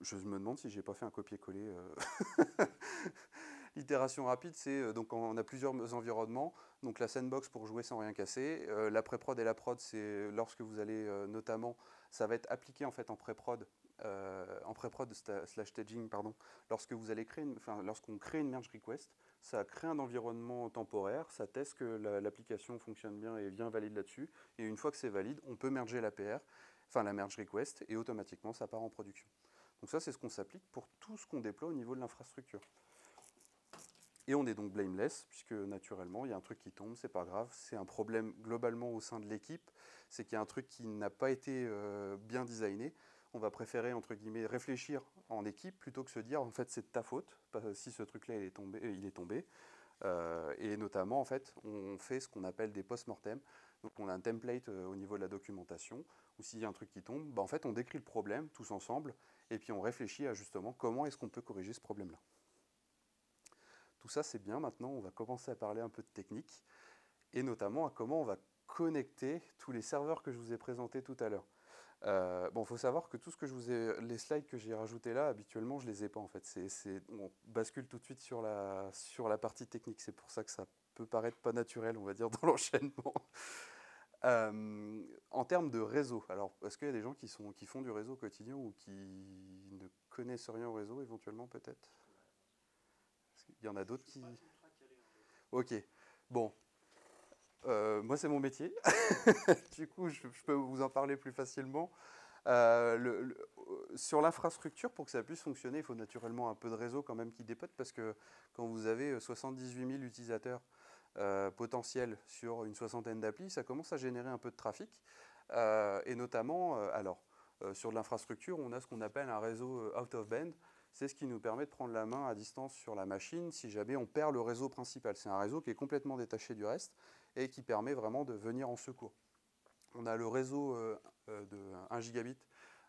je, me demande si j'ai pas fait un copier-coller. Euh. L'itération rapide, c'est euh, donc on a plusieurs environnements. Donc la sandbox pour jouer sans rien casser. Euh, la pré-prod et la prod, c'est lorsque vous allez notamment, ça va être appliqué en fait en pré-prod, en pré-prod slash staging, pardon. Lorsque vous allez créer, enfin lorsqu'on crée une merge request, ça crée un environnement temporaire, ça teste que l'application fonctionne bien et vient valide là-dessus. Et une fois que c'est valide, on peut merger l'APR, enfin la merge request, et automatiquement ça part en production. Donc ça, c'est ce qu'on s'applique pour tout ce qu'on déploie au niveau de l'infrastructure. Et on est donc blameless, puisque naturellement, il y a un truc qui tombe, c'est pas grave, c'est un problème globalement au sein de l'équipe, c'est qu'il y a un truc qui n'a pas été euh, bien designé on va préférer, réfléchir en équipe plutôt que se dire, en fait, c'est de ta faute, si ce truc-là, est tombé. Tombé. Euh, et notamment, en fait, on fait ce qu'on appelle des post-mortem. Donc, on a un template euh, au niveau de la documentation, où s'il y a un truc qui tombe, bah, en fait, on décrit le problème tous ensemble, et puis on réfléchit à justement comment est-ce qu'on peut corriger ce problème-là. Tout ça, c'est bien. Maintenant, on va commencer à parler un peu de technique, et notamment à comment on va connecter tous les serveurs que je vous ai présentés tout à l'heure. Euh, bon, faut savoir que tout ce que je vous ai, les slides que j'ai rajoutés là, habituellement, je les ai pas en fait. C'est, on bascule tout de suite sur la, sur la partie technique. C'est pour ça que ça peut paraître pas naturel, on va dire, dans l'enchaînement. Euh, en termes de réseau, alors est-ce qu'il y a des gens qui, sont, qui font du réseau quotidien ou qui ne connaissent rien au réseau éventuellement peut-être? Il y en a d'autres qui... Ok, bon, euh, moi, c'est mon métier. du coup, je, peux vous en parler plus facilement. Euh, sur l'infrastructure, pour que ça puisse fonctionner, il faut naturellement un peu de réseau quand même qui dépote, parce que quand vous avez 78 000 utilisateurs euh, potentiels sur une soixantaine d'applis, ça commence à générer un peu de trafic. et notamment, alors, sur l'infrastructure, on a ce qu'on appelle un réseau out of band. C'est ce qui nous permet de prendre la main à distance sur la machine si jamais on perd le réseau principal. C'est un réseau qui est complètement détaché du reste et qui permet vraiment de venir en secours. On a le réseau euh, euh, de 1 gigabit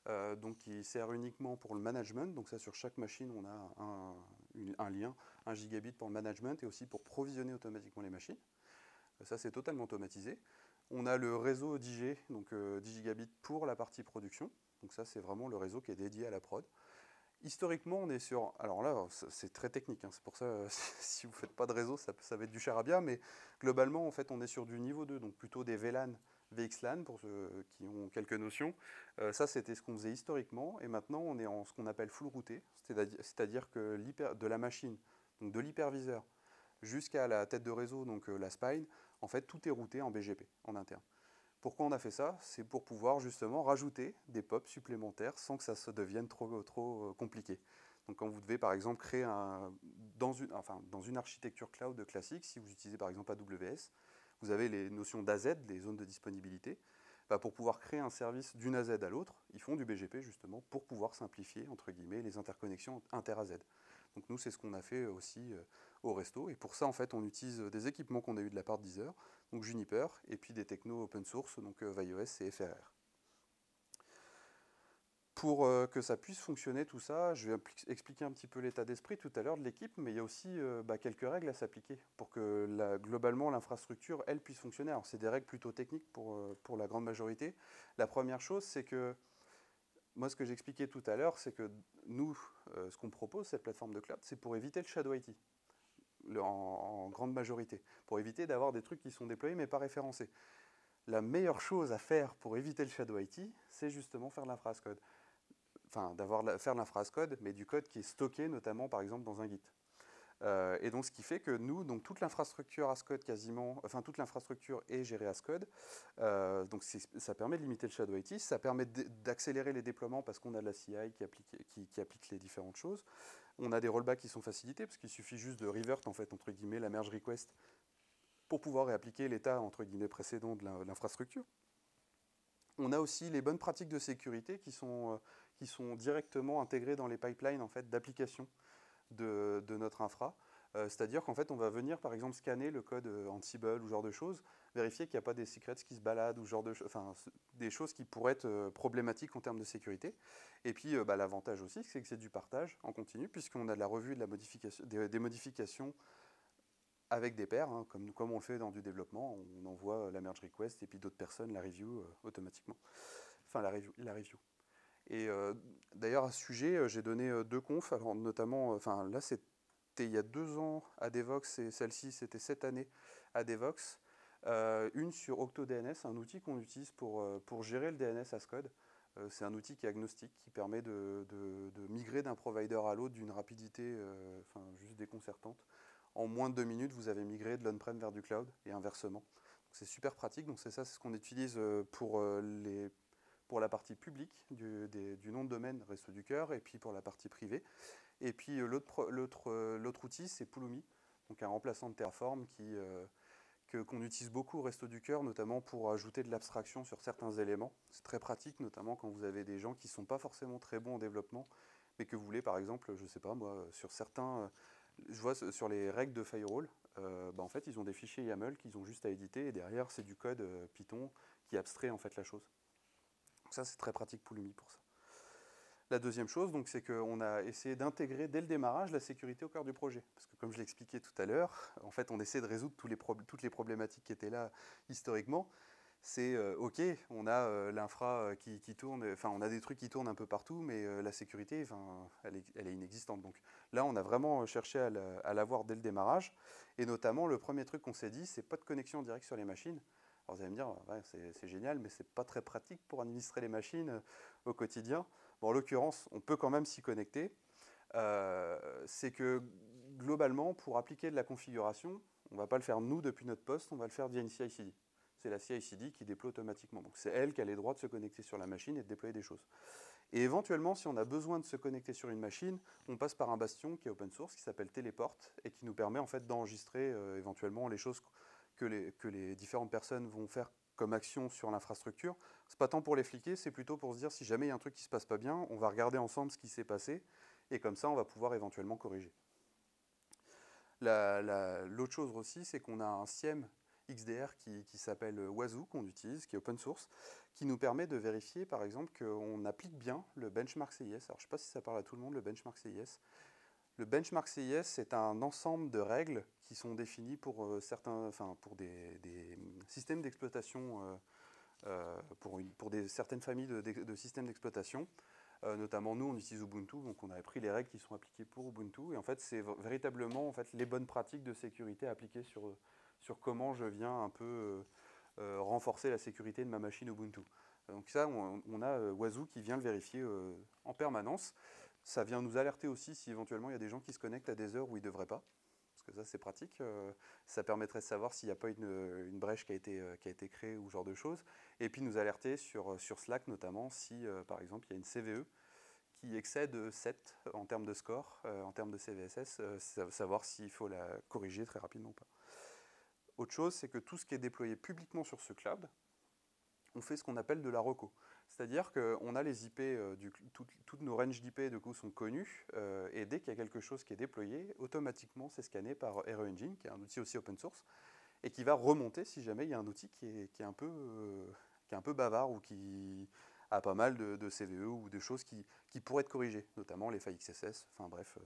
euh, donc qui sert uniquement pour le management. Donc ça, sur chaque machine, on a un, lien, 1 gigabit pour le management et aussi pour provisionner automatiquement les machines. Ça, c'est totalement automatisé. On a le réseau 10G, donc 10 gigabits pour la partie production. Donc ça, c'est vraiment le réseau qui est dédié à la prod. Historiquement, on est sur. Alors là, c'est très technique, hein, c'est pour ça, si vous ne faites pas de réseau, ça, va être du charabia, mais globalement, en fait, on est sur du niveau 2, donc plutôt des VLAN, VXLAN, pour ceux qui ont quelques notions. Euh, ça, c'était ce qu'on faisait historiquement, et maintenant, on est en ce qu'on appelle full routé, c'est-à-dire que de la machine, donc de l'hyperviseur, jusqu'à la tête de réseau, donc euh, la spine, en fait, tout est routé en BGP, en interne. Pourquoi on a fait ça? C'est pour pouvoir justement rajouter des POP supplémentaires sans que ça se devienne trop, euh, compliqué. Donc quand vous devez par exemple créer un, dans, une, enfin, dans une architecture cloud classique, si vous utilisez par exemple AWS, vous avez les notions d'AZ, les zones de disponibilité. Bah, pour pouvoir créer un service d'une AZ à l'autre, ils font du BGP justement pour pouvoir simplifier entre guillemets les interconnexions inter-AZ. Donc nous, c'est ce qu'on a fait aussi euh, au resto. Et pour ça, en fait, on utilise des équipements qu'on a eu de la part de Deezer, donc Juniper, et puis des technos open source, donc euh, ViOS et FRR. Pour euh, que ça puisse fonctionner tout ça, je vais expliquer un petit peu l'état d'esprit tout à l'heure de l'équipe, mais il y a aussi bah, quelques règles à s'appliquer pour que globalement l'infrastructure, elle, puisse fonctionner. Alors c'est des règles plutôt techniques pour la grande majorité. La première chose, c'est que moi, ce que j'expliquais tout à l'heure, c'est que nous, euh, ce qu'on propose, cette plateforme de cloud, c'est pour éviter le shadow IT, en, grande majorité, pour éviter d'avoir des trucs qui sont déployés mais pas référencés. La meilleure chose à faire pour éviter le shadow IT, c'est justement faire l'infrastructure code. Enfin, d'avoir faire l'infrastructure code, mais du code qui est stocké notamment, par exemple, dans un Git. Euh, et donc, ce qui fait que nous, donc toute l'infrastructure Ascode quasiment, enfin toute l'infrastructure est gérée Ascode. Euh, donc, ça permet de limiter le shadow IT, ça permet d'accélérer les déploiements parce qu'on a de la CI qui applique, les différentes choses. On a des rollbacks qui sont facilités parce qu'il suffit juste de revert en fait entre guillemets la merge request pour pouvoir réappliquer l'état entre guillemets précédent de l'infrastructure. On a aussi les bonnes pratiques de sécurité qui sont, euh, qui sont directement intégrées dans les pipelines en fait, d'application de, notre infra. Euh, c'est-à-dire qu'en fait, on va venir, par exemple, scanner le code euh, Ansible ou genre de choses, vérifier qu'il n'y a pas des secrets qui se baladent ou genre de enfin, des choses qui pourraient être euh, problématiques en termes de sécurité. Et puis, bah, l'avantage aussi, c'est que c'est du partage en continu, puisqu'on a de la revue de la modification, des, modifications avec des pairs, hein, comme, comme on le fait dans du développement. On envoie la merge request et puis d'autres personnes la review automatiquement. Enfin, la review. La review. Et euh, d'ailleurs, à ce sujet, euh, j'ai donné euh, deux confs, alors notamment, enfin là c'était il y a deux ans à Devox et celle-ci c'était cette année à Devox. une sur OctoDNS, un outil qu'on utilise pour, pour gérer le DNS as code. c'est un outil qui est agnostique, qui permet de, de, migrer d'un provider à l'autre d'une rapidité enfin, juste déconcertante. En moins de deux minutes, vous avez migré de l'on-prem vers du cloud et inversement. C'est super pratique, donc c'est ça, c'est ce qu'on utilise pour les pour la partie publique du, nom de domaine Resto du Cœur et puis pour la partie privée. Et puis euh, euh, l'autre outil, c'est Pulumi, donc un remplaçant de Terraform euh, qu'on utilise beaucoup au Resto du Cœur, notamment pour ajouter de l'abstraction sur certains éléments. C'est très pratique, notamment quand vous avez des gens qui ne sont pas forcément très bons en développement, mais que vous voulez, par exemple, je ne sais pas moi, sur certains, je vois sur les règles de firewall, bah, en fait, ils ont des fichiers YAML qu'ils ont juste à éditer, et derrière, c'est du code Python qui abstrait en fait la chose. Donc ça, c'est très pratique pour l'UMI pour ça. La deuxième chose, donc, c'est qu'on a essayé d'intégrer dès le démarrage la sécurité au cœur du projet. Parce que comme je l'expliquais tout à l'heure, en fait, on essaie de résoudre toutes les problématiques qui étaient là historiquement. C'est euh, OK, on a euh, l'infra euh, qui, tourne, enfin, on a des trucs qui tournent un peu partout, mais la sécurité, elle elle est, inexistante. Donc là, on a vraiment cherché à l'avoir dès le démarrage. Et notamment, le premier truc qu'on s'est dit, c'est pas de connexion directe sur les machines. Vous allez me dire, c'est génial, mais c'est pas très pratique pour administrer les machines euh, au quotidien. en l'occurrence, on peut quand même s'y connecter. Euh, c'est que globalement, pour appliquer de la configuration, on ne va pas le faire nous depuis notre poste, on va le faire via une CI/CD. C'est la CI/CD qui déploie automatiquement. Donc c'est elle qui a les droits de se connecter sur la machine et de déployer des choses. Et éventuellement, si on a besoin de se connecter sur une machine, on passe par un bastion qui est open source, qui s'appelle Teleport, et qui nous permet en fait d'enregistrer euh, éventuellement les choses que les, différentes personnes vont faire comme action sur l'infrastructure. C'est pas tant pour les fliquer, c'est plutôt pour se dire si jamais il y a un truc qui se passe pas bien, on va regarder ensemble ce qui s'est passé et comme ça on va pouvoir éventuellement corriger. L'autre chose aussi, c'est qu'on a un SIEM XDR qui, s'appelle Wazoo qu'on utilise, qui est open source, qui nous permet de vérifier par exemple qu'on applique bien le benchmark CIS. Alors je ne sais pas si ça parle à tout le monde, le benchmark CIS. Le benchmark CIS, c'est un ensemble de règles qui sont définies pour, euh, certains, enfin, pour des, systèmes d'exploitation, euh, euh, pour, pour des, certaines familles de, systèmes d'exploitation. notamment nous, on utilise Ubuntu, donc on a pris les règles qui sont appliquées pour Ubuntu. Et en fait, c'est véritablement en fait, les bonnes pratiques de sécurité appliquées sur, sur comment je viens un peu renforcer la sécurité de ma machine Ubuntu. Donc ça, on, on a Wazoo qui vient le vérifier en permanence. Ça vient nous alerter aussi si éventuellement il y a des gens qui se connectent à des heures où ils ne devraient pas. Parce que ça, c'est pratique. Euh, ça permettrait de savoir s'il n'y a pas une, brèche qui a, été, euh, qui a été créée ou ce genre de choses. Et puis nous alerter sur, euh, sur Slack notamment si, par exemple, il y a une CVE qui excède 7 en termes de score, en termes de CVSS, savoir s'il faut la corriger très rapidement ou pas. Autre chose, c'est que tout ce qui est déployé publiquement sur ce cloud, on fait ce qu'on appelle de la reco. C'est-à-dire qu'on a les IP, euh, toutes nos ranges d'IP de coup sont connues, euh, et dès qu'il y a quelque chose qui est déployé, automatiquement c'est scanné par Hero Engine, qui est un outil aussi open source, et qui va remonter si jamais il y a un outil qui est, un, peu, euh, qui est un peu bavard ou qui a pas mal de, CVE ou de choses qui, pourraient être corrigées, notamment les failles XSS, enfin bref,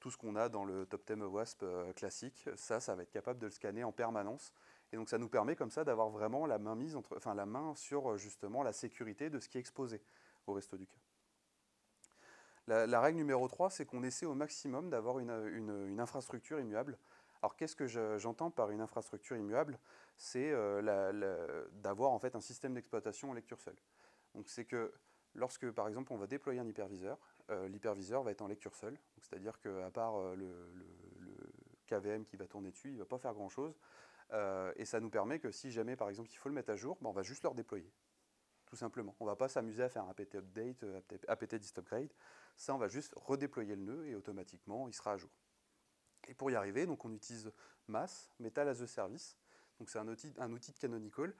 tout ce qu'on a dans le top 10 WASP classique, ça, ça va être capable de le scanner en permanence et donc ça nous permet comme ça d'avoir vraiment la main, mise enfin, la main sur euh, justement la sécurité de ce qui est exposé au resto du cas. La, règle numéro 3, c'est qu'on essaie au maximum d'avoir une, infrastructure immuable. Alors qu'est-ce que j'entends par une infrastructure immuable? C'est euh, d'avoir en fait un système d'exploitation en lecture seule. Donc c'est que lorsque par exemple on va déployer un hyperviseur, euh, l'hyperviseur va être en lecture seule. C'est-à-dire qu'à part le, le, KVM qui va tourner dessus, il ne va pas faire grand-chose. Euh, et ça nous permet que si jamais, par exemple, il faut le mettre à jour, ben, on va juste le redéployer. Tout simplement. On ne va pas s'amuser à faire un apt update, euh, apt dist upgrade. Ça, on va juste redéployer le nœud et automatiquement, il sera à jour. Et pour y arriver, donc on utilise MAS, Metal as a Service. Donc c'est un outil, un outil de Canonical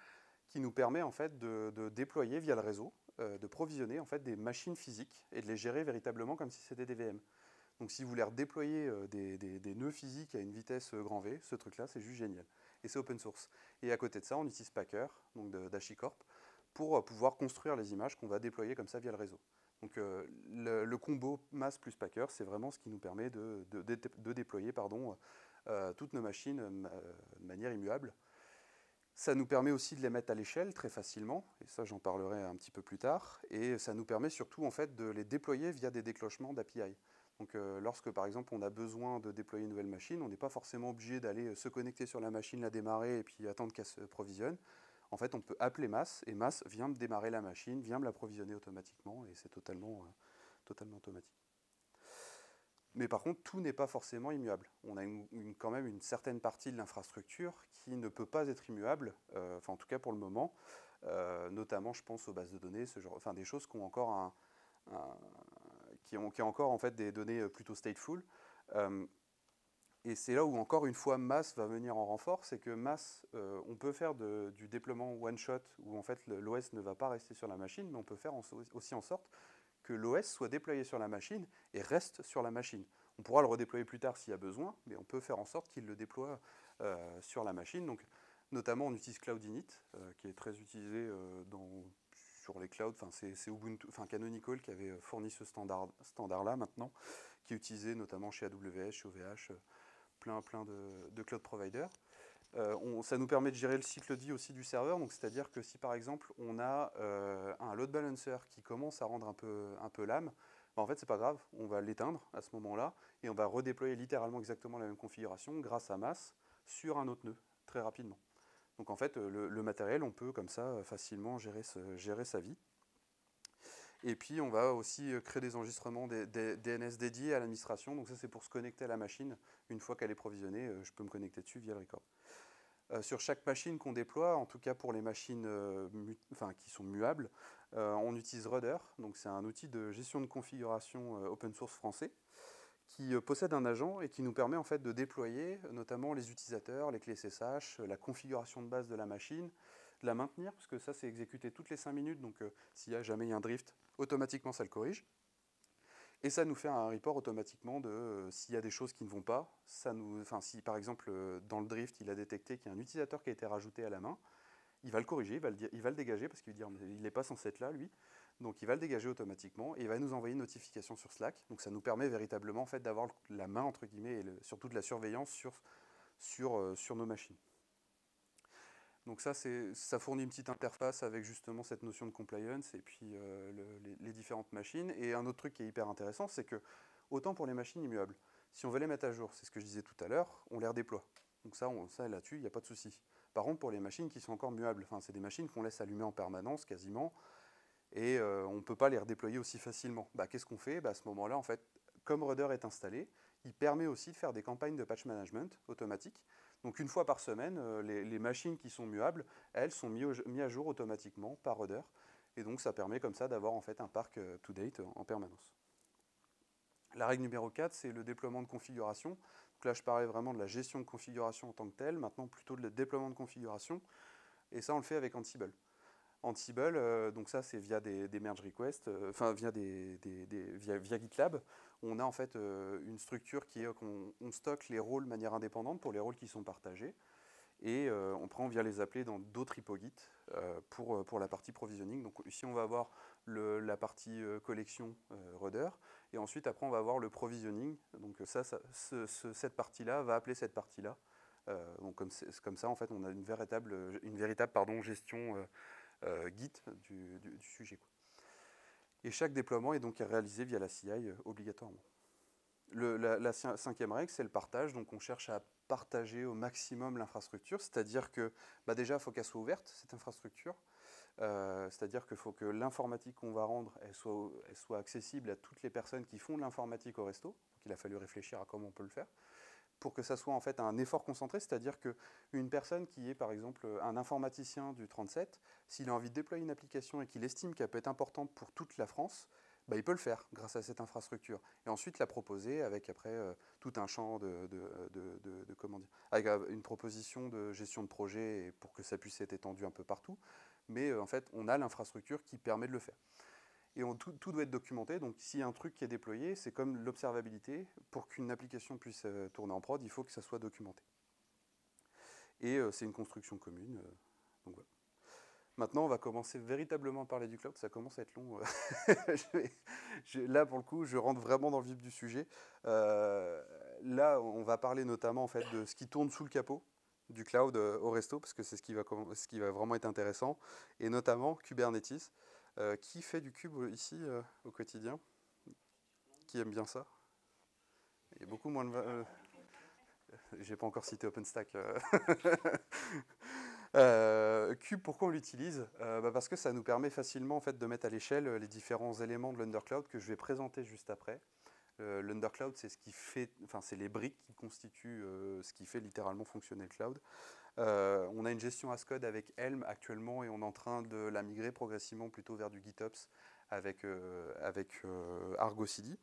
qui nous permet en fait de, déployer via le réseau, euh, de provisionner en fait des machines physiques et de les gérer véritablement comme si c'était des VM. Donc si vous voulez redéployer des, nœuds physiques à une vitesse grand V, ce truc-là, c'est juste génial et c'est open source. Et à côté de ça, on utilise Packer, donc d'Ashicorp, pour euh, pouvoir construire les images qu'on va déployer comme ça via le réseau. Donc euh, le, combo mass plus Packer, c'est vraiment ce qui nous permet de, déployer euh, toutes nos machines de manière immuable. Ça nous permet aussi de les mettre à l'échelle très facilement, et ça j'en parlerai un petit peu plus tard, et ça nous permet surtout en fait de les déployer via des déclenchements d'API. Donc euh, lorsque par exemple on a besoin de déployer une nouvelle machine, on n'est pas forcément obligé d'aller euh, se connecter sur la machine, la démarrer et puis attendre qu'elle se provisionne. En fait, on peut appeler MAS et MAS vient me démarrer la machine, vient me la provisionner automatiquement et c'est totalement, euh, totalement automatique. Mais par contre, tout n'est pas forcément immuable. On a quand même une certaine partie de l'infrastructure qui ne peut pas être immuable, enfin en tout cas pour le moment, notamment je pense aux bases de données, ce genre, enfin des choses qui ont encore un, qui ont, encore en fait des données euh, plutôt stateful. Euh, et c'est là où encore une fois Mass va venir en renfort, c'est que Mass, euh, on peut faire du déploiement one-shot où en fait l'OS ne va pas rester sur la machine, mais on peut faire aussi en sorte que l'OS soit déployé sur la machine et reste sur la machine. On pourra le redéployer plus tard s'il y a besoin, mais on peut faire en sorte qu'il le déploie sur la machine. Donc, notamment, on utilise Cloud Init, qui est très utilisé dans sur les clouds. Enfin, c'est Ubuntu, enfin Canonical qui avait fourni ce standard, standard-là maintenant, qui est utilisé notamment chez AWS, chez OVH, euh, plein, plein de, cloud providers. Euh, ça nous permet de gérer le cycle vie aussi du serveur, donc c'est-à-dire que si par exemple on a euh, un load balancer qui commence à rendre un peu, un peu l'âme, bah, en fait c'est pas grave, on va l'éteindre à ce moment-là et on va redéployer littéralement exactement la même configuration grâce à masse sur un autre nœud très rapidement. Donc en fait, le, matériel, on peut comme ça facilement gérer, sa vie. Et puis on va aussi euh, créer des enregistrements des, DNS dédiés à l'administration. Donc ça c'est pour se connecter à la machine. Une fois qu'elle est provisionnée, euh, je peux me connecter dessus via le record. Euh, sur chaque machine qu'on déploie, en tout cas pour les machines qui sont muables, on utilise Rudder. Donc c'est un outil de gestion de configuration open source français qui euh, possède un agent et qui nous permet en fait de déployer notamment les utilisateurs, les clés SSH, euh, la configuration de base de la machine, de la maintenir, parce que ça c'est exécuté toutes les 5 minutes, donc euh, s'il y a jamais un drift, automatiquement ça le corrige. Et ça nous fait un report automatiquement de s'il y a des choses qui ne vont pas. Ça nous, si par exemple dans le drift il a détecté qu'il y a un utilisateur qui a été rajouté à la main, il va le corriger, il va le, il va le dégager parce qu'il va dire il n'est pas censé être là lui. Donc il va le dégager automatiquement et il va nous envoyer une notification sur Slack. Donc ça nous permet véritablement en fait, d'avoir la main entre guillemets et surtout de la surveillance sur, sur, euh, sur nos machines. Donc ça, ça fournit une petite interface avec justement cette notion de compliance et puis euh, les, différentes machines. Et un autre truc qui est hyper intéressant, c'est que autant pour les machines immuables, si on veut les mettre à jour, c'est ce que je disais tout à l'heure, on les redéploie. Donc ça, ça là-dessus, il n'y a pas de souci. Par contre, pour les machines qui sont encore muables, c'est des machines qu'on laisse allumer en permanence quasiment, et euh, on ne peut pas les redéployer aussi facilement. Bah, Qu'est-ce qu'on fait? Bah, À ce moment-là, en fait, comme Rudder est installé, il permet aussi de faire des campagnes de patch management automatiques. Donc une fois par semaine, euh, les, machines qui sont muables, elles sont mises à jour automatiquement par Rudder. Et donc ça permet comme ça d'avoir en fait un parc euh, to-date en permanence. La règle numéro 4, c'est le déploiement de configuration. Donc là, je parlais vraiment de la gestion de configuration en tant que telle, maintenant plutôt le déploiement de configuration. Et ça, on le fait avec Ansible. Ansible, euh, donc ça c'est via des, merge requests, euh, enfin via, des, via, GitLab. On a en fait euh, une structure qui est qu'on on stocke les rôles de manière indépendante pour les rôles qui sont partagés. Et on prend, on vient les appeler dans d'autres hypogit pour, pour la partie provisioning. Donc ici on va avoir la partie collection rudder. Et ensuite après on va avoir le provisioning. Donc ça, cette partie-là va appeler cette partie-là. donc comme, comme, ça en fait on a une véritable, une véritable pardon, gestion euh, Git du, sujet. Et chaque déploiement est donc réalisé via la CI euh, obligatoirement. la, cinquième règle, c'est le partage. Donc on cherche à partager au maximum l'infrastructure, c'est-à-dire que bah déjà, il faut qu'elle soit ouverte, cette infrastructure. Euh, c'est-à-dire qu'il faut que l'informatique qu'on va rendre, elle soit, accessible à toutes les personnes qui font de l'informatique au resto. Donc il a fallu réfléchir à comment on peut le faire pour que ça soit en fait un effort concentré, c'est-à-dire qu'une personne qui est par exemple un informaticien du 37, s'il a envie de déployer une application et qu'il estime qu'elle peut être importante pour toute la France, bah, il peut le faire grâce à cette infrastructure. Et ensuite la proposer avec après euh, tout un champ de, de, comment dire, euh, une proposition de gestion de projet pour que ça puisse être étendu un peu partout. Mais euh, en fait, on a l'infrastructure qui permet de le faire. Et tout, doit être documenté. Donc s'il y a un truc qui est déployé, c'est comme l'observabilité. Pour qu'une application puisse euh, tourner en prod, il faut que ça soit documenté. Et euh, c'est une construction commune. Euh, Maintenant, on va commencer véritablement à parler du cloud. Ça commence à être long. là, pour le coup, je rentre vraiment dans le vif du sujet. là, on va parler notamment en fait, de ce qui tourne sous le capot du cloud au resto, parce que c'est ce qui va vraiment être intéressant, et notamment Kubernetes. Euh, qui fait du cube ici euh, au quotidien? Qui aime bien ça? Il y a beaucoup moins de... Euh, j'ai pas encore cité OpenStack. cube, pourquoi on l'utilise? Bah Parce que ça nous permet facilement en fait, de mettre à l'échelle les différents éléments de l'undercloud que je vais présenter juste après. L'undercloud, c'est ce qui fait, enfin, c'est les briques qui constituent ce qui fait littéralement fonctionner le cloud. Euh, on a une gestion as code avec Helm actuellement et on est en train de la migrer progressivement plutôt vers du GitOps avec, euh, avec euh, Argo CD.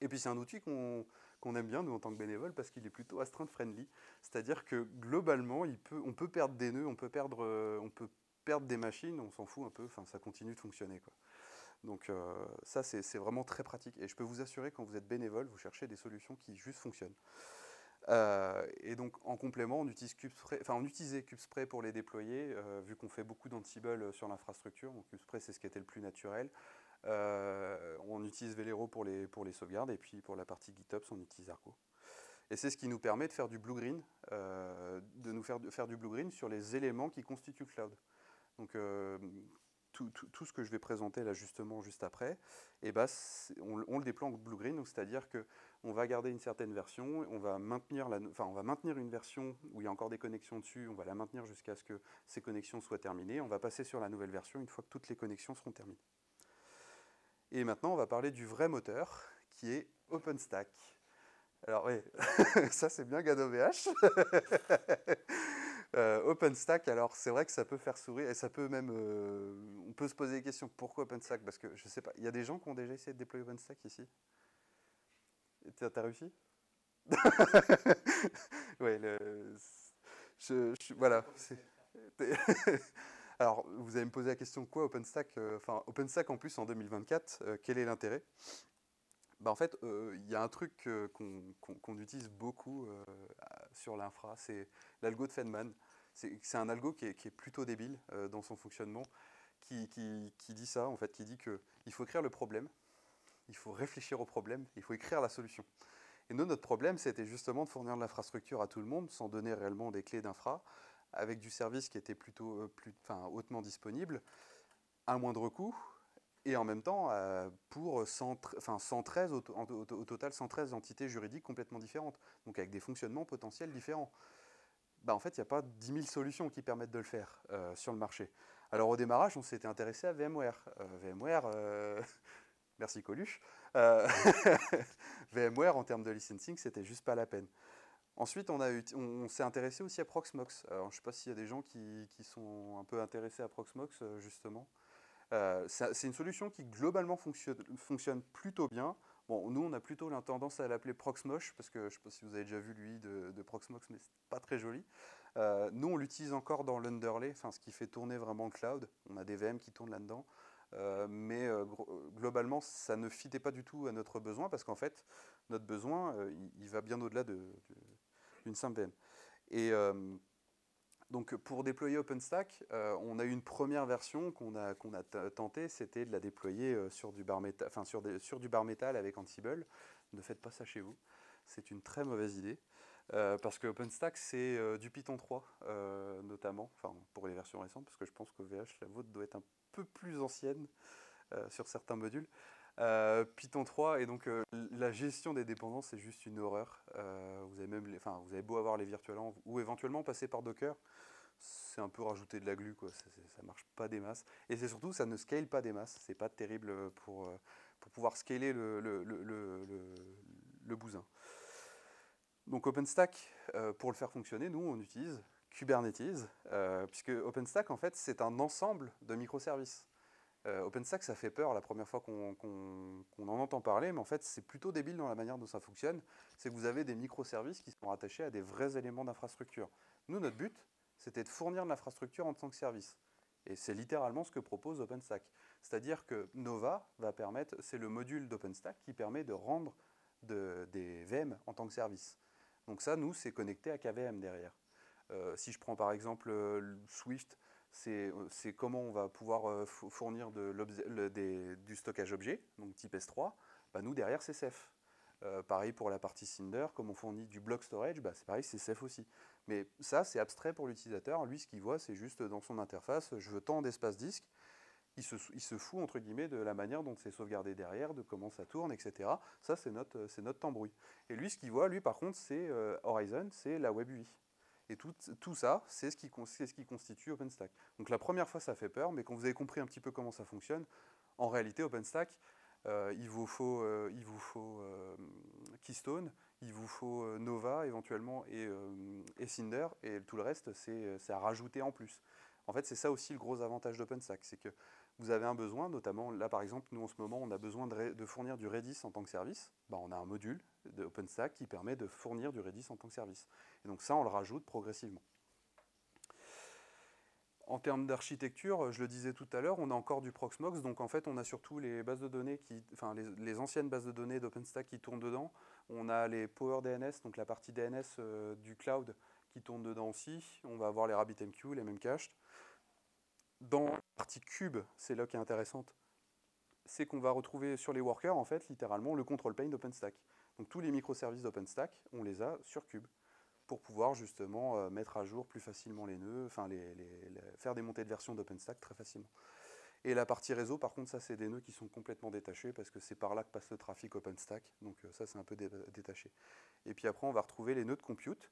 Et puis c'est un outil qu'on aime bien, nous, en tant que bénévole, parce qu'il est plutôt astreinte friendly. C'est-à-dire que globalement, on peut perdre des nœuds, on peut perdre, on peut perdre des machines, on s'en fout un peu, enfin, ça continue de fonctionner. Quoi. Donc ça, c'est vraiment très pratique. Et je peux vous assurer, quand vous êtes bénévole, vous cherchez des solutions qui juste fonctionnent. Euh, et donc en complément, on, utilise CubeSpray, utilisait CubeSpray pour les déployer, euh, vu qu'on fait beaucoup d'Ansible sur l'infrastructure. Donc CubeSpray, c'est ce qui était le plus naturel. Euh, on utilise Velero pour les, pour les sauvegardes, et puis pour la partie GitOps, on utilise Argo. Et c'est ce qui nous permet de faire du blue-green, de nous faire, faire du blue-green sur les éléments qui constituent cloud. Donc tout, ce que je vais présenter là justement juste après, et eh ben, on, le déploie en blue-green, c'est-à-dire que on va garder une certaine version, on va, maintenir la, enfin, on va maintenir une version où il y a encore des connexions dessus, on va la maintenir jusqu'à ce que ces connexions soient terminées, on va passer sur la nouvelle version une fois que toutes les connexions seront terminées. Et maintenant, on va parler du vrai moteur, qui est OpenStack. Alors oui, ça c'est bien GadoVH. euh, OpenStack, alors c'est vrai que ça peut faire sourire, et ça peut même, euh, on peut se poser des questions, pourquoi OpenStack? Parce que je sais pas, il y a des gens qui ont déjà essayé de déployer OpenStack ici. T'as réussi? Oui, voilà. Alors, vous allez me poser la question quoi OpenStack euh, Enfin, OpenStack en plus en 2024, euh, quel est l'intérêt? Bah, En fait, euh, il y a un truc qu'on utilise beaucoup sur l'infra, c'est l'algo de Feynman. C'est un algo qui est, plutôt débile dans son fonctionnement, qui, dit ça, en fait, qui dit qu'il faut écrire le problème, il faut réfléchir au problème, il faut écrire la solution. Et nous, notre problème, c'était justement de fournir de l'infrastructure à tout le monde sans donner réellement des clés d'infra, avec du service qui était plutôt euh, plus, hautement disponible, à moindre coût, et en même temps euh, pour 113, au, total 113 entités juridiques complètement différentes, donc avec des fonctionnements potentiels différents. Bah, en fait, il n'y a pas 10 000 solutions qui permettent de le faire euh, sur le marché. Alors au démarrage, on s'était intéressé à VMware. VMware, Merci Coluche. Euh, VMware, en termes de licensing, c'était juste pas la peine. Ensuite, on, on, s'est intéressé aussi à Proxmox. Je ne sais pas s'il y a des gens qui, sont un peu intéressés à Proxmox, euh, justement. Euh, c'est une solution qui globalement fonctionne, plutôt bien. Bon, nous, on a plutôt la tendance à l'appeler Proxmosh, parce que je ne sais pas si vous avez déjà vu lui de, Proxmox, mais c'est pas très joli. Euh, nous, on l'utilise encore dans l'Underlay, enfin, ce qui fait tourner vraiment le cloud. On a des VM qui tournent là-dedans. Euh, mais globalement, ça ne fitait pas du tout à notre besoin, parce qu'en fait, notre besoin, il, va bien au-delà d'une simple VM. Donc pour déployer OpenStack, euh, on a eu une première version qu'on a, qu'on a tenté, c'était de la déployer euh, sur, du bar métal, avec Ansible. Ne faites pas ça chez vous, c'est une très mauvaise idée. Euh, parce que OpenStack, c'est du Python 3, notamment, pour les versions récentes, parce que je pense qu'OVH, la vôtre doit être un peu plus ancienne sur certains modules. Python 3 et donc la gestion des dépendances c'est juste une horreur. vous avez même, enfin vous avez beau avoir les virtualents ou éventuellement passer par Docker, c'est un peu rajouter de la glu, quoi. Ça, ça marche pas des masses. Et c'est surtout, ça ne scale pas des masses. C'est pas terrible pour, euh, pour pouvoir scaler le, le, le, le bousin. Donc OpenStack, euh, pour le faire fonctionner, nous, on utilise Kubernetes, euh, puisque OpenStack, en fait, c'est un ensemble de microservices. Euh, OpenStack, ça fait peur la première fois qu'on qu en entend parler, mais en fait, c'est plutôt débile dans la manière dont ça fonctionne. C'est que vous avez des microservices qui sont rattachés à des vrais éléments d'infrastructure. Nous, notre but, c'était de fournir de l'infrastructure en tant que service. Et c'est littéralement ce que propose OpenStack. C'est-à-dire que Nova va permettre, c'est le module d'OpenStack qui permet de rendre de, des VM en tant que service. Donc ça, nous, c'est connecté à KVM derrière. Euh, si je prends par exemple euh, Swift, c'est comment on va pouvoir euh, fournir du stockage objet, donc type S3. Bah, nous, derrière, c'est Ceph. Euh, pareil pour la partie Cinder, comme on fournit du block storage, bah, c'est pareil, c'est Ceph aussi. Mais ça, c'est abstrait pour l'utilisateur. Lui, ce qu'il voit, c'est juste dans son interface, je veux tant d'espace disque. Il se, fout, entre guillemets, de la manière dont c'est sauvegardé derrière, de comment ça tourne, etc. Ça, c'est notre, notre. Et lui, ce qu'il voit, lui, par contre, c'est euh, Horizon, c'est la Web UI. Et tout, ça, c'est ce, qui, constitue OpenStack. Donc la première fois, ça fait peur, mais quand vous avez compris un petit peu comment ça fonctionne, en réalité, OpenStack, euh, il vous faut, euh, euh, Keystone, il vous faut Nova éventuellement et, et, Cinder, et tout le reste, c'est à rajouter en plus. En fait, c'est ça aussi le gros avantage d'OpenStack, c'est que vous avez un besoin, notamment là par exemple, nous en ce moment, on a besoin de, de fournir du Redis en tant que service. Ben, on a un module d'OpenStack qui permet de fournir du Redis en tant que service. Et donc ça, on le rajoute progressivement. En termes d'architecture, je le disais tout à l'heure, on a encore du Proxmox, donc en fait on a surtout les bases de données, qui, enfin les, anciennes bases de données d'OpenStack qui tournent dedans. On a les Power DNS, donc la partie DNS euh, du cloud qui tourne dedans aussi. On va avoir les RabbitMQ, les Memcached. Dans la partie cube, c'est là qui est intéressante, c'est qu'on va retrouver sur les workers, en fait, littéralement, le control plane d'OpenStack. Donc tous les microservices d'OpenStack, on les a sur cube pour pouvoir justement euh, mettre à jour plus facilement les nœuds, enfin faire des montées de version d'OpenStack très facilement. Et la partie réseau, par contre, ça c'est des nœuds qui sont complètement détachés parce que c'est par là que passe le trafic OpenStack, donc euh, ça c'est un peu dé détaché. Et puis après on va retrouver les nœuds de compute.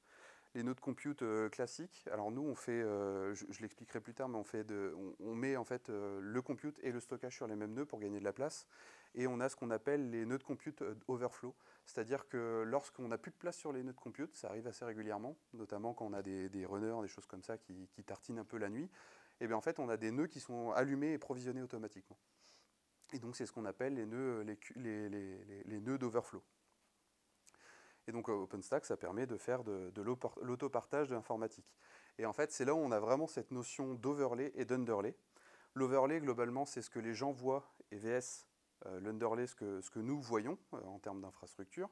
Les nœuds de compute euh, classiques, alors nous on fait, je, l'expliquerai plus tard, mais on, fait de, on, met en fait le compute et le stockage sur les mêmes nœuds pour gagner de la place. Et on a ce qu'on appelle les nœuds de compute euh, overflow. C'est-à-dire que lorsqu'on n'a plus de place sur les nœuds de compute, ça arrive assez régulièrement, notamment quand on a des, runners, des choses comme ça qui, tartinent un peu la nuit, et bien en fait on a des nœuds qui sont allumés et provisionnés automatiquement. Et donc c'est ce qu'on appelle les nœuds, les, nœuds d'overflow. Et donc OpenStack, ça permet de faire de, de l'autopartage de l'informatique. Et en fait, c'est là où on a vraiment cette notion d'overlay et d'underlay. L'overlay, globalement, c'est ce que les gens voient, et VS, euh, l'underlay, ce que, nous voyons euh, en termes d'infrastructure.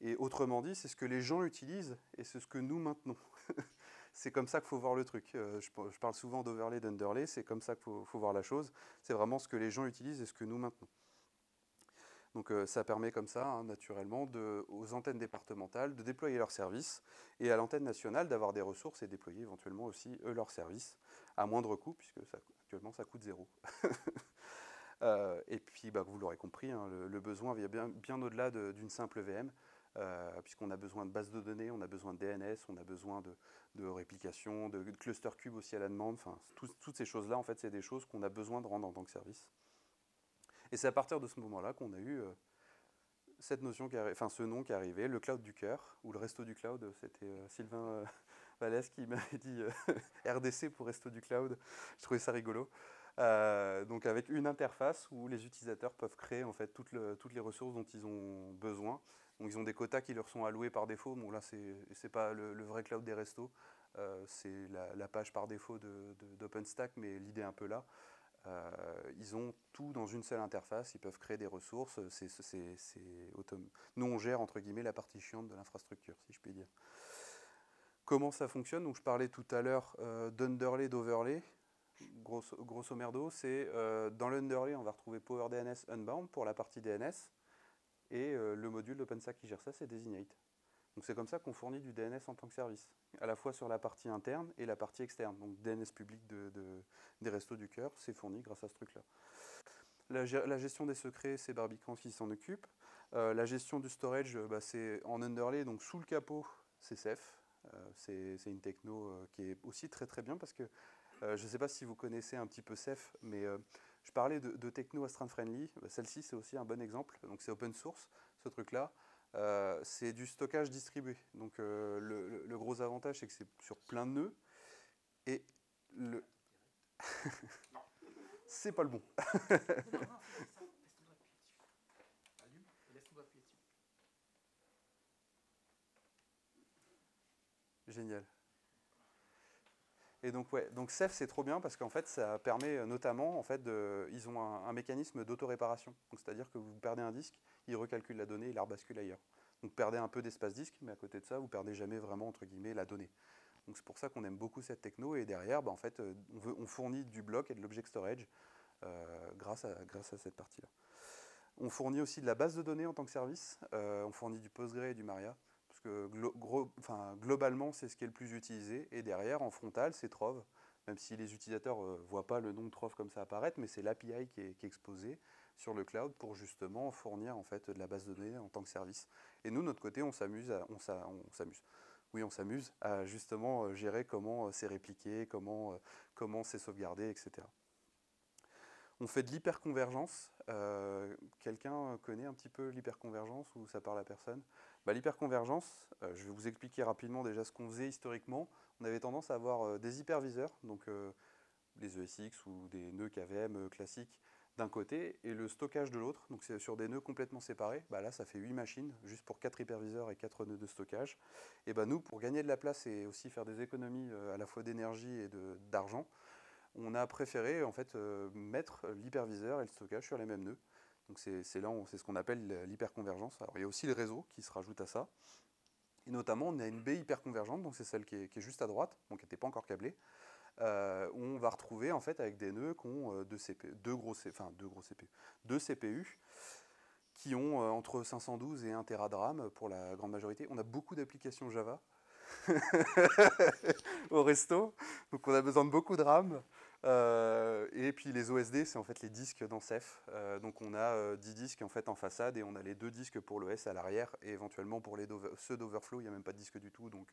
Et autrement dit, c'est ce que les gens utilisent et c'est ce que nous maintenons. c'est comme ça qu'il faut voir le truc. Euh, je, parle souvent d'overlay, d'underlay, c'est comme ça qu'il faut, voir la chose. C'est vraiment ce que les gens utilisent et ce que nous maintenons. Donc euh, ça permet comme ça, hein, naturellement, aux antennes départementales de déployer leurs services et à l'antenne nationale d'avoir des ressources et déployer éventuellement aussi eux leurs services à moindre coût, puisque actuellement ça coûte zéro. Euh, et puis, bah, vous l'aurez compris, hein, le, besoin vient bien, au-delà d'une simple VM, euh, puisqu'on a besoin de bases de données, on a besoin de DNS, on a besoin de, de réplication, de, de, cluster cube aussi à la demande. Enfin, tout, toutes ces choses-là, en fait, c'est des choses qu'on a besoin de rendre en tant que service. Et c'est à partir de ce moment-là qu'on a eu euh, cette notion, enfin ce nom qui est arrivé, le cloud du cœur, ou le resto du cloud, c'était Sylvain Vallès qui m'avait dit RDC pour resto du cloud. Je trouvais ça rigolo. Euh, donc avec une interface où les utilisateurs peuvent créer en fait toutes, les ressources dont ils ont besoin. Donc ils ont des quotas qui leur sont alloués par défaut. Bon là c'est pas le, vrai cloud des restos, euh, c'est la, page par défaut d'OpenStack, mais l'idée est un peu là. Euh, ils ont tout dans une seule interface, ils peuvent créer des ressources. Nous on gère entre guillemets la partie chiante de l'infrastructure, si je puis dire. Comment ça fonctionne? Donc je parlais tout à l'heure d'underlay, d'overlay grosso, grosso merdo, c'est euh, dans l'underlay, on va retrouver PowerDNS Unbound pour la partie DNS, et euh, le module d'OpenStack qui gère ça, c'est Designate. Donc c'est comme ça qu'on fournit du DNS en tant que service, à la fois sur la partie interne et la partie externe. Donc DNS public de, des restos du cœur, c'est fourni grâce à ce truc-là. La, gestion des secrets, c'est Barbican qui s'en occupe. Euh, la gestion du storage, bah, c'est en underlay, donc sous le capot, c'est Ceph. c'est une techno qui est aussi très très bien parce que euh, je ne sais pas si vous connaissez un petit peu Ceph, mais euh, je parlais de, techno astreinte friendly. Bah, celle-ci, c'est aussi un bon exemple. Donc, c'est open source, ce truc-là. Euh, c'est du stockage distribué. Donc, le, gros avantage, c'est que c'est sur plein de nœuds. Et le. c'est pas le bon. Génial. Et donc, ouais, donc Ceph, c'est trop bien parce qu'en fait, ça permet euh, notamment, en fait, de, ils ont un, mécanisme d'autoréparation. C'est-à-dire que vous perdez un disque, il recalcule la donnée, il la rebascule ailleurs. Donc, perdez un peu d'espace disque, mais à côté de ça, vous perdez jamais vraiment, entre guillemets, la donnée. Donc, c'est pour ça qu'on aime beaucoup cette techno. Et derrière, bah, euh, on, fournit du bloc et de l'object storage euh, grâce, à, grâce à cette partie-là. On fournit aussi de la base de données en tant que service. on fournit du Postgre et du Maria que globalement, c'est ce qui est le plus utilisé. Et derrière, en frontal, c'est Trove, même si les utilisateurs ne euh, voient pas le nom de Trove comme ça apparaître, mais c'est l'API qui est, exposé sur le cloud pour justement fournir en fait de la base de données en tant que service. Et nous, de notre côté, on s'amuse, on s'amuse. On s'amuse à justement euh, gérer comment euh, c'est répliqué, comment comment c'est sauvegardé, etc. On fait de l'hyperconvergence. Quelqu'un connaît un petit peu l'hyperconvergence ou ça parle à personne? Bah, l'hyperconvergence, euh, je vais vous expliquer rapidement déjà ce qu'on faisait historiquement. On avait tendance à avoir euh, des hyperviseurs, donc euh, les ESX ou des nœuds KVM classiques d'un côté, et le stockage de l'autre, donc c'est sur des nœuds complètement séparés. Bah, là, ça fait 8 machines, juste pour 4 hyperviseurs et 4 nœuds de stockage. Et bah, nous, pour gagner de la place et aussi faire des économies à la fois d'énergie et d'argent, on a préféré en fait mettre l'hyperviseur et le stockage sur les mêmes nœuds. Donc c'est là, c'est ce qu'on appelle l'hyperconvergence. Il y a aussi le réseau qui se rajoute à ça. Et notamment, on a une baie hyperconvergente, donc c'est celle qui est, juste à droite, donc qui n'était pas encore câblée, euh, on va retrouver en fait avec des nœuds qui ont euh, deux, CPU, gros, enfin deux gros CPU, deux CPU qui ont euh, entre 512 et 1 Tera de RAM pour la grande majorité. On a beaucoup d'applications Java au resto, donc on a besoin de beaucoup de RAM. Euh, et puis les OSD, c'est en fait les disques dans Ceph. Euh, donc on a 10 euh, disques en fait en façade et on a les deux disques pour l'OS à l'arrière et éventuellement pour les ceux d'Overflow, il n'y a même pas de disque du tout. Donc,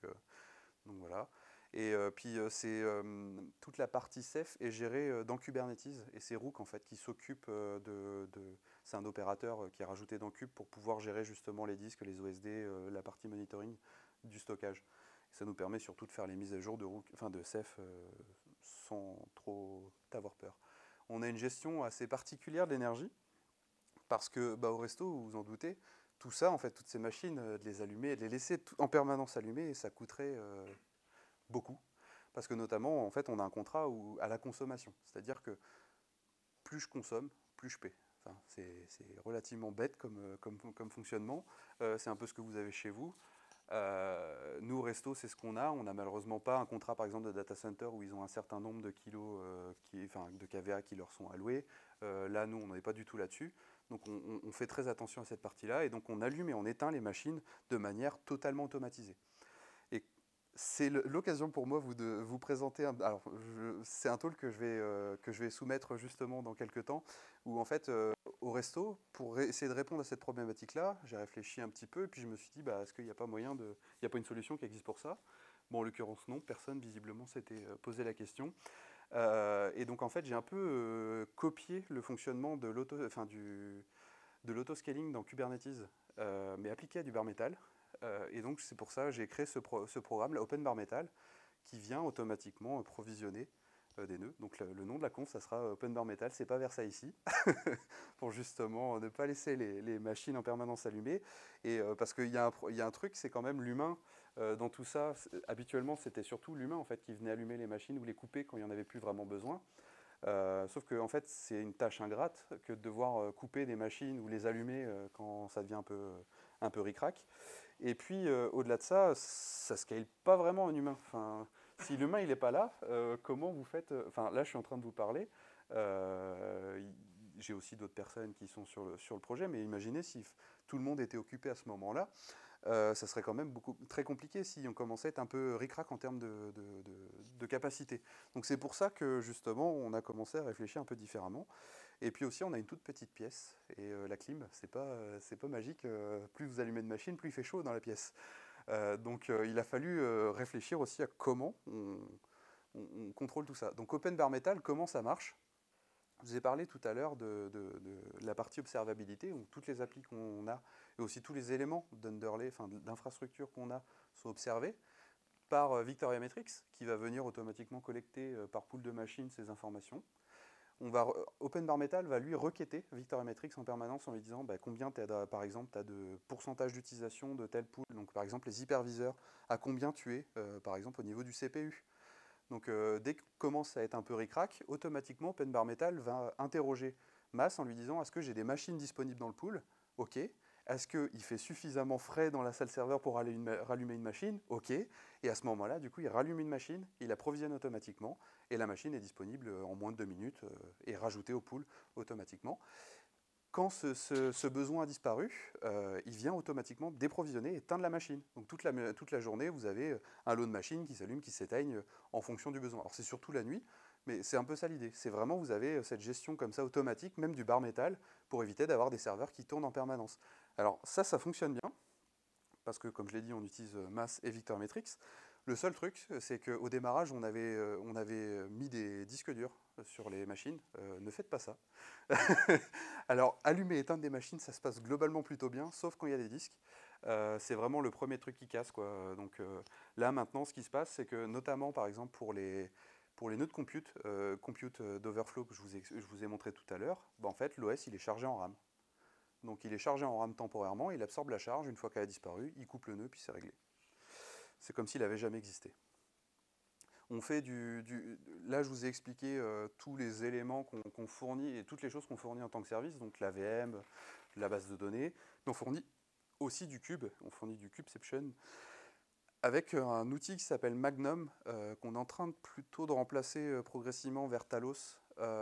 donc voilà. Et puis c'est toute la partie Ceph est gérée dans Kubernetes et c'est Rook en fait qui s'occupe de, c'est un opérateur qui est rajouté dans Kube pour pouvoir gérer justement les disques, les OSD, la partie monitoring du stockage. ça nous permet surtout de faire les mises à jour de, Rook, enfin de Ceph sans trop avoir peur. On a une gestion assez particulière de l'énergie, parce que bah, au resto, vous vous en doutez, tout ça, en fait, toutes ces machines, euh, de les allumer, de les laisser en permanence allumées, ça coûterait euh, beaucoup. Parce que notamment, en fait, on a un contrat à la consommation. C'est-à-dire que plus je consomme, plus je paie. Enfin, c'est relativement bête comme, euh, fonctionnement. c'est un peu ce que vous avez chez vous. Euh, nous, Resto, c'est ce qu'on a. On n'a malheureusement pas un contrat, par exemple, de data center où ils ont un certain nombre de kilos, euh, enfin, de KVA qui leur sont alloués. Euh, là, nous, on n'est pas du tout là-dessus. Donc, on, fait très attention à cette partie-là. Et donc, on allume et on éteint les machines de manière totalement automatisée. C'est l'occasion pour moi de vous présenter. Un, alors, c'est un talk que je vais que je vais soumettre justement dans quelques temps, où en fait au resto, pour essayer de répondre à cette problématique-là, j'ai réfléchi un petit peu et puis je me suis dit, bah, est-ce qu'il n'y a pas moyen de, il n'y a pas une solution qui existe pour ça? Bon, en l'occurrence, non, personne visiblement s'était euh, posé la question. Euh, et donc en fait, j'ai un peu euh, copié le fonctionnement de l'autoscaling dans Kubernetes, mais appliqué à du bar metal. Et donc c'est pour ça que j'ai créé ce, programme, l'Open Bar Metal, qui vient automatiquement provisionner des nœuds. Donc le, nom de la conf, ça sera Open Bar Metal, c'est pas vers ça ici, pour justement ne pas laisser les, machines en permanence allumées. Et parce qu'il y, y, a un truc, c'est quand même l'humain dans tout ça. Habituellement, c'était surtout l'humain en fait qui venait allumer les machines ou les couper quand il n'y en avait plus vraiment besoin. sauf que en fait, c'est une tâche ingrate que de devoir couper des machines ou les allumer quand ça devient un peu, un peu ric-rac. Et puis, au-delà de ça, ça ne scale pas vraiment un humain. Enfin, si l'humain n'est pas là, euh, comment vous faites euh, Enfin, là, je suis en train de vous parler. Euh, j'ai aussi d'autres personnes qui sont sur le, sur le projet, mais imaginez si tout le monde était occupé à ce moment-là, ça serait quand même beaucoup, très compliqué si on commençait à être un peu ric-rac en termes de, de, capacité. Donc c'est pour ça que justement on a commencé à réfléchir un peu différemment. Et puis aussi on a une toute petite pièce et la clim, c'est pas c'est pas magique. plus vous allumez de machine, plus il fait chaud dans la pièce. Euh, donc euh, il a fallu euh, réfléchir aussi à comment on, contrôle tout ça. Donc Open Bar Metal, comment ça marche? Je vous ai parlé tout à l'heure de, la partie observabilité, où toutes les applis qu'on a, et aussi tous les éléments d'underlay, enfin d'infrastructure qu'on a, sont observés par Victoria Metrics, qui va venir automatiquement collecter par pool de machines ces informations on va, Metal va lui requêter Victoria Metrics en permanence en lui disant bah, combien, as, par exemple, tu as de pourcentage d'utilisation de tel pool. Donc, par exemple, les hyperviseurs, à combien tu es, euh, par exemple, au niveau du CPU. Donc, euh, dès que commence à être un peu ric-rac, automatiquement, Open Bar Metal va interroger Mass en lui disant est-ce que j'ai des machines disponibles dans le pool? Ok. Est-ce qu'il fait suffisamment frais dans la salle serveur pour rallumer une machine? Ok. Et à ce moment-là, du coup, il rallume une machine, il approvisionne automatiquement, et la machine est disponible en moins de deux minutes euh, et rajoutée au pool automatiquement. Quand ce, besoin a disparu, euh, il vient automatiquement déprovisionner et éteindre la machine. Donc toute la, journée, vous avez euh, un lot de machines qui s'allument, qui s'éteignent en fonction du besoin. Alors c'est surtout la nuit, mais c'est un peu ça l'idée. C'est vraiment, vous avez cette gestion comme ça automatique, même du bar métal, pour éviter d'avoir des serveurs qui tournent en permanence. Alors ça, ça fonctionne bien, parce que comme je l'ai dit, on utilise euh, Mass et Victor Metrics. Le seul truc, c'est qu'au démarrage, on avait, euh, mis des disques durs sur les machines. Euh, ne faites pas ça. Alors, allumer et éteindre des machines, ça se passe globalement plutôt bien, sauf quand il y a des disques. c'est vraiment le premier truc qui casse. Donc là, maintenant, ce qui se passe, c'est que notamment, par exemple, pour les, nœuds de compute, compute d'overflow que je vous, ai, je vous ai montré tout à l'heure, bah, en fait, l'OS, il est chargé en RAM. Donc il est chargé en RAM temporairement, il absorbe la charge, une fois qu'elle a disparu, il coupe le nœud, puis c'est réglé. C'est comme s'il n'avait jamais existé. On fait du, là, je vous ai expliqué euh, tous les éléments qu'on fournit et toutes les choses qu'on fournit en tant que service, donc la VM, la base de données. On fournit aussi du cube, on fournit du Cubeception avec un outil qui s'appelle Magnum, euh, qu'on est en train de plutôt de remplacer euh, progressivement vers Talos.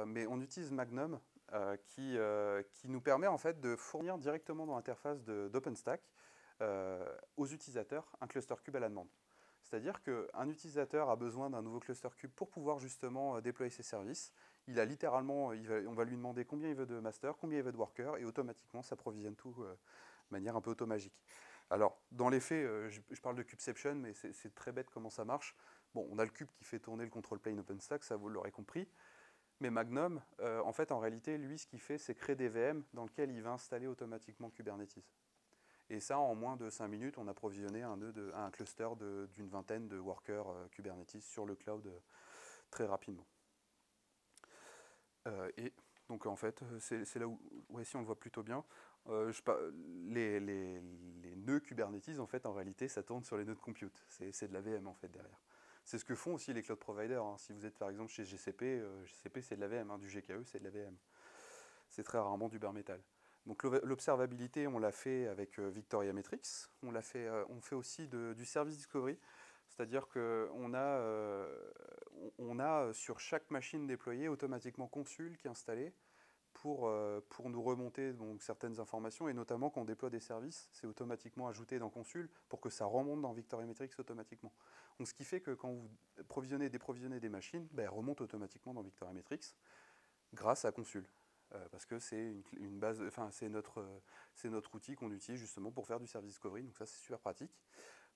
mais on utilise Magnum qui, euh, qui, nous permet en fait de fournir directement dans l'interface d'OpenStack euh, aux utilisateurs un cluster cube à la demande. C'est-à-dire qu'un utilisateur a besoin d'un nouveau cluster cube pour pouvoir justement déployer ses services. Il a littéralement, on va lui demander combien il veut de master, combien il veut de worker, et automatiquement s'approvisionne tout de manière un peu automagique. Alors, dans les faits, je, je, parle de Cubeception, mais c'est très bête comment ça marche. Bon, on a le cube qui fait tourner le control plane OpenStack, ça vous l'aurez compris. Mais Magnum, euh, en fait, en réalité, lui, ce qu'il fait, c'est créer des VM dans lesquels il va installer automatiquement Kubernetes. Et ça, en moins de 5 minutes, on a provisionné un, un cluster d'une vingtaine de workers euh, Kubernetes sur le cloud euh, très rapidement. et donc, en fait, c'est là où, ouais, si on le voit plutôt bien, les, les, nœuds Kubernetes, en fait, en réalité, ça tourne sur les nœuds de compute. C'est de la VM, en fait, derrière. C'est ce que font aussi les cloud providers. Hein. Si vous êtes par exemple chez GCP, euh, GCP c'est de la VM, hein. du GKE c'est de la VM. C'est très rarement du bare metal. Donc l'observabilité, on l'a fait avec euh, Victoria Metrics. On, euh, fait aussi du service discovery. C'est-à-dire qu'on a, a sur chaque machine déployée automatiquement Consul qui est installé pour, pour nous remonter donc, certaines informations, et notamment quand on déploie des services, c'est automatiquement ajouté dans Consul pour que ça remonte dans Victoria Metrics automatiquement. Donc, ce qui fait que quand vous provisionnez et déprovisionnez des machines, ben, elles remontent automatiquement dans Victoria Metrics grâce à Consul. Euh, parce que c'est une, base, enfin c'est notre, c'est notre outil qu'on utilise justement pour faire du service discovery, donc ça c'est super pratique.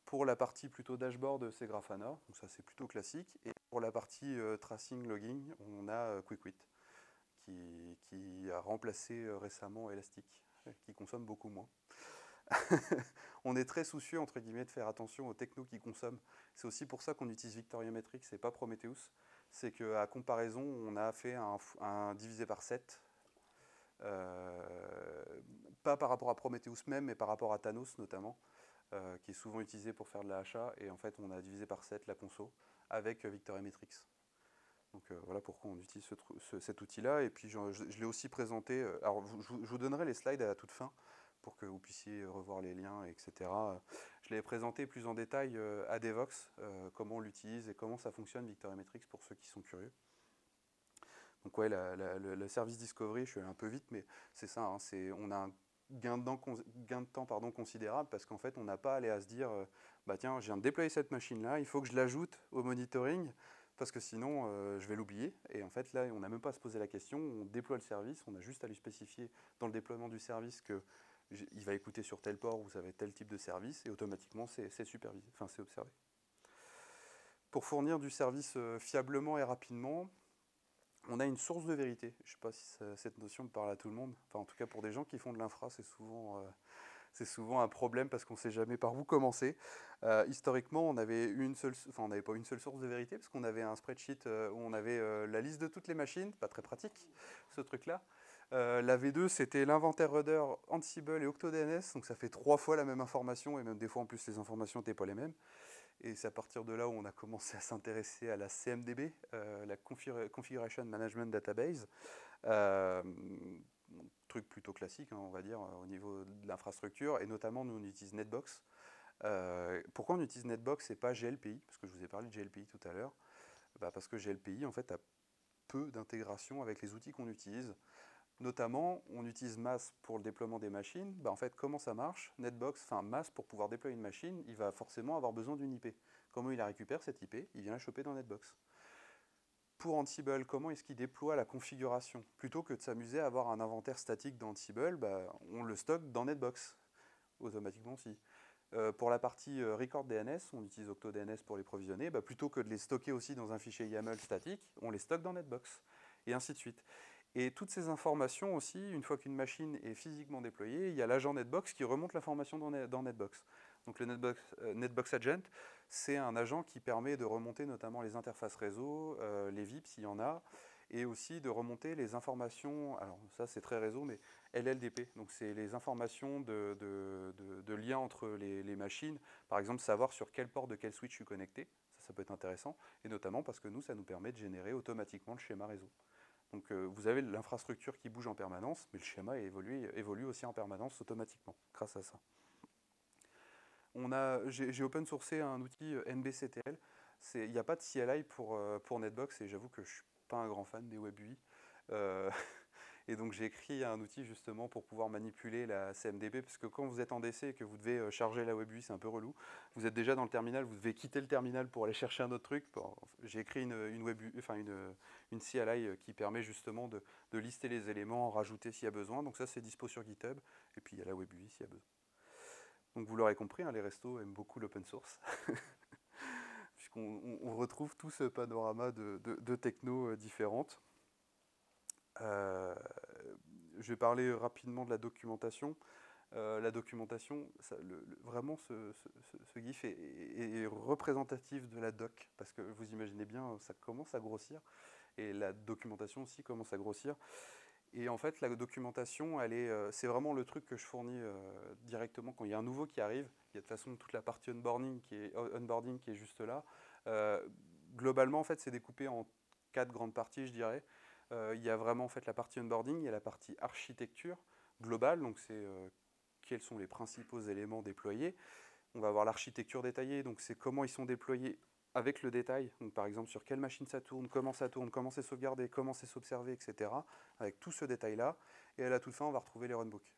Pour la partie plutôt dashboard, c'est Grafana, donc ça c'est plutôt classique. Et pour la partie euh, tracing logging, on a euh, QuickWit, qui, a remplacé récemment Elastic, qui consomme beaucoup moins. on est très soucieux, entre guillemets, de faire attention aux technos qui consomment. C'est aussi pour ça qu'on utilise Victoria Metrics et pas Prometheus. c'est qu'à comparaison, on a fait un, divisé par 7. Euh, pas par rapport à Prometheus même, mais par rapport à Thanos notamment, euh, qui est souvent utilisé pour faire de l'achat. Et en fait, on a divisé par 7 la conso avec Victor Metrix. Donc euh, voilà pourquoi on utilise cet outil-là. Et puis je, l'ai aussi présenté. alors je, vous donnerai les slides à la toute fin pour que vous puissiez revoir les liens, etc. Je l'ai présenté plus en détail euh, à Devox, euh, comment on l'utilise et comment ça fonctionne Victor Metrix pour ceux qui sont curieux. Donc ouais, le service Discovery, je suis allé un peu vite, mais c'est ça, hein, on a un gain de, gain de temps pardon, considérable parce qu'en fait, on n'a pas à aller à se dire, euh, bah tiens, je viens de déployer cette machine-là, il faut que je l'ajoute au monitoring parce que sinon, je vais l'oublier. Et en fait, là, on n'a même pas à se poser la question, on déploie le service, on a juste à lui spécifier dans le déploiement du service que il va écouter sur tel port, vous avez tel type de service, et automatiquement c'est supervisé, enfin c'est observé. Pour fournir du service euh, fiablement et rapidement, on a une source de vérité. Je ne sais pas si cette notion parle à tout le monde. Enfin, en tout cas, pour des gens qui font de l'infra, c'est souvent, euh, souvent un problème parce qu'on ne sait jamais par où commencer. Euh, historiquement, on n'avait pas une seule source de vérité parce qu'on avait un spreadsheet où on avait la liste de toutes les machines, pas très pratique, ce truc-là. Euh, la V2, c'était l'inventaire Rudder, Ansible et OctoDNS, donc ça fait trois fois la même information, et même des fois en plus les informations n'étaient pas les mêmes. Et c'est à partir de là où on a commencé à s'intéresser à la CMDB, euh, la Configuration Management Database. Euh, truc plutôt classique, hein, on va dire, au niveau de l'infrastructure, et notamment nous on utilise Netbox. pourquoi on utilise Netbox et pas GLPI Parce que je vous ai parlé de GLPI tout à l'heure. Bah, parce que GLPI en fait a peu d'intégration avec les outils qu'on utilise. Notamment, on utilise MAS pour le déploiement des machines. Bah, en fait, comment ça marche? Netbox, enfin MAS, pour pouvoir déployer une machine, il va forcément avoir besoin d'une IP. Comment il la récupère, cette IP Il vient la choper dans Netbox. Pour Ansible, comment est-ce qu'il déploie la configuration? Plutôt que de s'amuser à avoir un inventaire statique dans Ansible, bah, on le stocke dans Netbox, automatiquement aussi. Euh, pour la partie euh, record DNS, on utilise OctoDNS pour les provisionner. Bah, plutôt que de les stocker aussi dans un fichier YAML statique, on les stocke dans Netbox, et ainsi de suite. Et toutes ces informations aussi, une fois qu'une machine est physiquement déployée, il y a l'agent Netbox qui remonte l'information dans, Netbox. Donc le Netbox, euh, Netbox Agent, c'est un agent qui permet de remonter notamment les interfaces réseau, euh, les VIP s'il y en a, et aussi de remonter les informations, alors ça c'est très réseau, mais LLDP, donc c'est les informations de, de, lien entre les, machines, par exemple savoir sur quel port de quel switch je suis connecté, ça, ça peut être intéressant, et notamment parce que nous, ça nous permet de générer automatiquement le schéma réseau. Donc euh, vous avez l'infrastructure qui bouge en permanence, mais le schéma évolue aussi en permanence automatiquement grâce à ça. J'ai open sourcé un outil euh, NBCTL. Il n'y a pas de CLI pour, euh, pour Netbox et j'avoue que je ne suis pas un grand fan des WebUI. Et donc j'ai écrit un outil justement pour pouvoir manipuler la CMDB, parce que quand vous êtes en DC et que vous devez euh, charger la WebUI, c'est un peu relou. Vous êtes déjà dans le terminal, vous devez quitter le terminal pour aller chercher un autre truc. j'ai écrit une, CLI euh, qui permet justement de, lister les éléments, en rajouter s'il y a besoin. Donc ça c'est dispo sur GitHub, et puis il y a la WebUI s'il y a besoin. Donc vous l'aurez compris, hein, les restos aiment beaucoup l'open source. Puisqu'on retrouve tout ce panorama de, de techno euh, différentes. Euh, je vais parler rapidement de la documentation. Euh, la documentation, vraiment ce, GIF est, représentatif de la doc, parce que vous imaginez bien, ça commence à grossir, et la documentation aussi commence à grossir. Et en fait, la documentation, euh, c'est vraiment le truc que je fournis directement quand il y a un nouveau qui arrive. Il y a de toute façon toute la partie onboarding qui est, onboarding qui est juste là. globalement, en fait, c'est découpé en quatre grandes parties, je dirais. Euh, il y a vraiment en fait la partie onboarding, il y a la partie architecture globale, donc c'est euh, quels sont les principaux éléments déployés. On va avoir l'architecture détaillée, donc c'est comment ils sont déployés avec le détail, donc par exemple sur quelle machine ça tourne, comment ça tourne, comment c'est sauvegardé, comment c'est s'observer, etc. Avec tout ce détail-là. Et à la toute fin, on va retrouver les runbooks.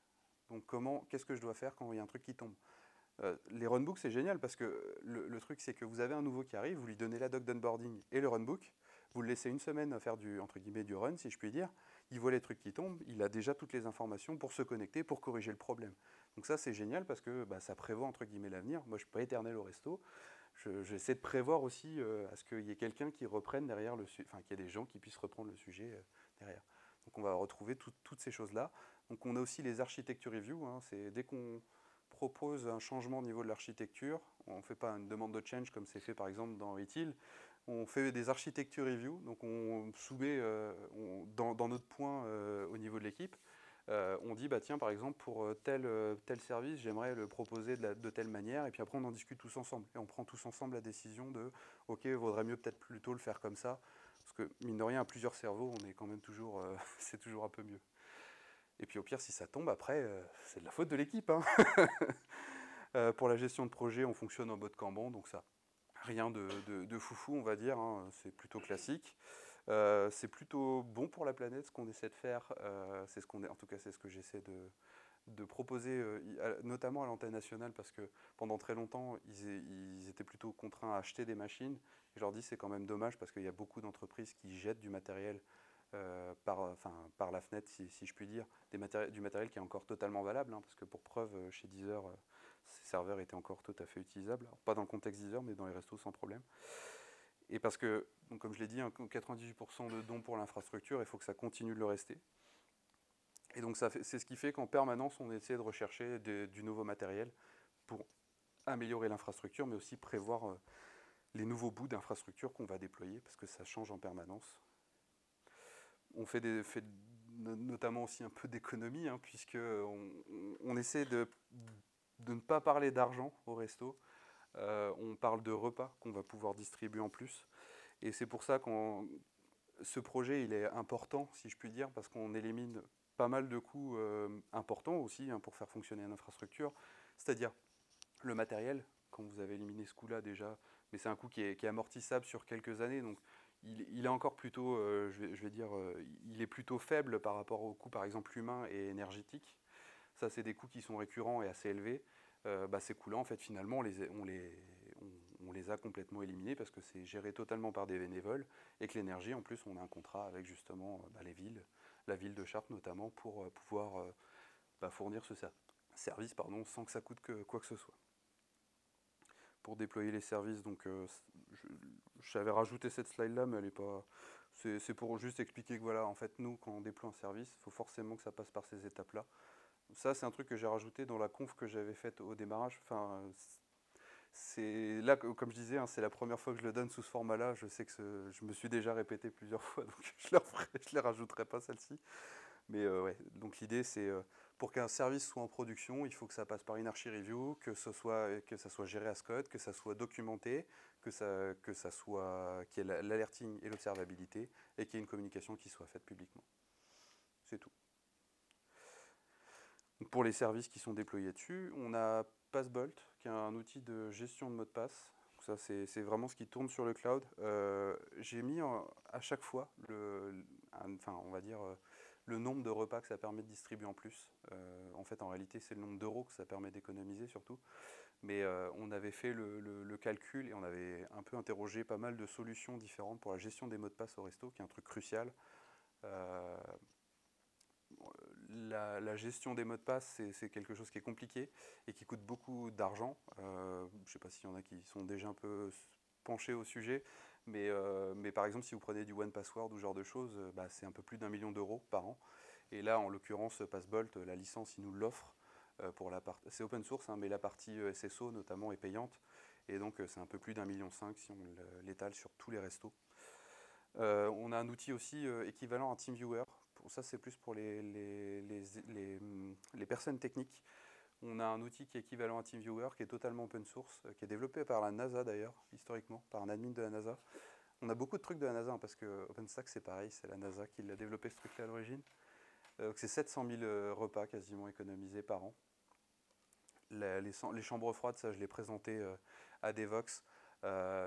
Donc comment, qu'est-ce que je dois faire quand il y a un truc qui tombe? Euh, les runbooks, c'est génial parce que le, truc, c'est que vous avez un nouveau qui arrive, vous lui donnez la doc d'onboarding et le runbook, vous le laissez une semaine faire du, entre guillemets, du run, si je puis dire, il voit les trucs qui tombent, il a déjà toutes les informations pour se connecter, pour corriger le problème. Donc ça, c'est génial parce que bah, ça prévoit, entre guillemets, l'avenir. Moi, je ne pas éternel au resto. J'essaie de prévoir aussi euh, à ce qu'il y ait quelqu'un qui reprenne derrière le sujet, enfin, qu'il y ait des gens qui puissent reprendre le sujet euh, derrière. Donc on va retrouver toutes ces choses-là. Donc on a aussi les architecture review. Hein. c'est dès qu'on propose un changement au niveau de l'architecture, on ne fait pas une demande de change comme c'est fait par exemple dans Retail, on fait des architectures review, donc on soumet dans, notre point au niveau de l'équipe, on dit bah tiens par exemple pour tel, tel service j'aimerais le proposer de, telle manière et puis après on en discute tous ensemble et on prend tous ensemble la décision de ok vaudrait mieux peut-être plutôt le faire comme ça parce que mine de rien à plusieurs cerveaux on est quand même toujours c'est toujours un peu mieux. Et puis au pire, si ça tombe, après, euh, c'est de la faute de l'équipe. Hein. Euh, pour la gestion de projet, on fonctionne en mode Kanban, donc ça, rien de, foufou, on va dire, hein. c'est plutôt classique. Euh, c'est plutôt bon pour la planète ce qu'on essaie de faire. c'est ce qu'on en tout cas, c'est ce que j'essaie de, proposer, notamment à l'antenne nationale, parce que pendant très longtemps, ils, étaient plutôt contraints à acheter des machines. Et je leur dis c'est quand même dommage parce qu'il y a beaucoup d'entreprises qui jettent du matériel euh, par, la fenêtre, si, je puis dire, du matériel qui est encore totalement valable, hein, parce que pour preuve, euh, chez Deezer, euh, ces serveurs étaient encore tout à fait utilisables. pas dans le contexte Deezer, mais dans les restos sans problème. Et parce que, comme je l'ai dit, 98% hein, de dons pour l'infrastructure, il faut que ça continue de le rester. Et donc c'est ce qui fait qu'en permanence, on essaie de rechercher du nouveau matériel pour améliorer l'infrastructure, mais aussi prévoir les nouveaux bouts d'infrastructure qu'on va déployer, parce que ça change en permanence on fait, des, notamment aussi un peu d'économie, hein, puisqu'on on, essaie de, ne pas parler d'argent au resto. Euh, on parle de repas qu'on va pouvoir distribuer en plus. Et c'est pour ça que ce projet il est important, si je puis dire, parce qu'on élimine pas mal de coûts euh, importants aussi hein, pour faire fonctionner une infrastructure. C'est-à-dire le matériel, quand vous avez éliminé ce coût-là déjà, mais c'est un coût qui est, amortissable sur quelques années. Donc il, est encore plutôt, euh, je, vais, dire, il est plutôt faible par rapport aux coûts, par exemple, humains et énergétiques. Ça, c'est des coûts qui sont récurrents et assez élevés. Euh, bah, ces coûts-là, en fait, finalement, on les, a complètement éliminés parce que c'est géré totalement par des bénévoles et que l'énergie, en plus, on a un contrat avec justement bah, les villes, la ville de Chartres notamment, pour pouvoir bah, fournir ce service sans que ça coûte quoi que ce soit pour déployer les services. Donc, j'avais rajouté cette slide là, mais elle est pas. C'est pour juste expliquer que voilà, en fait, nous, quand on déploie un service, il faut forcément que ça passe par ces étapes-là. Ça, c'est un truc que j'ai rajouté dans la conf que j'avais faite au démarrage. C'est là, comme je disais, hein, c'est la première fois que je le donne sous ce format-là. Je sais que je me suis déjà répété plusieurs fois, donc je ne les rajouterai pas celle-ci. Mais euh, ouais, donc l'idée, c'est euh, pour qu'un service soit en production, il faut que ça passe par une archi review, que ce que ça soit géré à SCOT, que ça soit documenté, que ça que ça soit qu'il y ait l'alerting et l'observabilité et qu'il y ait une communication qui soit faite publiquement. C'est tout. Pour les services qui sont déployés dessus, on a Passbolt, qui est un outil de gestion de mots de passe. Ça, c'est vraiment ce qui tourne sur le cloud. Euh, j'ai mis à chaque fois, le, enfin, on va dire, le nombre de repas que ça permet de distribuer en plus. Euh, en fait, en réalité, c'est le nombre d'euros que ça permet d'économiser surtout. Mais euh, on avait fait le, calcul et on avait un peu interrogé pas mal de solutions différentes pour la gestion des mots de passe au resto, qui est un truc crucial. Euh, la, gestion des mots de passe, c'est quelque chose qui est compliqué et qui coûte beaucoup d'argent. je ne sais pas s'il y en a qui sont déjà un peu penchés au sujet, euh, mais, par exemple, si vous prenez du One Password ou ce genre de choses, euh, bah, c'est un peu plus d'un million d'euros par an. Et là, en l'occurrence, Passbolt, la licence, il nous l'offre. Euh, c'est open source, hein, mais la partie SSO notamment est payante. Et donc, c'est un peu plus d'un million cinq si on l'étale sur tous les restos. on a un outil aussi équivalent à TeamViewer. Ça, c'est plus pour les, personnes techniques on a un outil qui est équivalent à TeamViewer, qui est totalement open source, euh, qui est développé par la NASA d'ailleurs, historiquement, par un admin de la NASA. On a beaucoup de trucs de la NASA, hein, parce que OpenStack c'est pareil, c'est la NASA qui l'a développé ce truc-là à l'origine. Euh, c'est 700 000 euh, repas quasiment économisés par an. les, chambres froides, ça je l'ai présenté à Devox.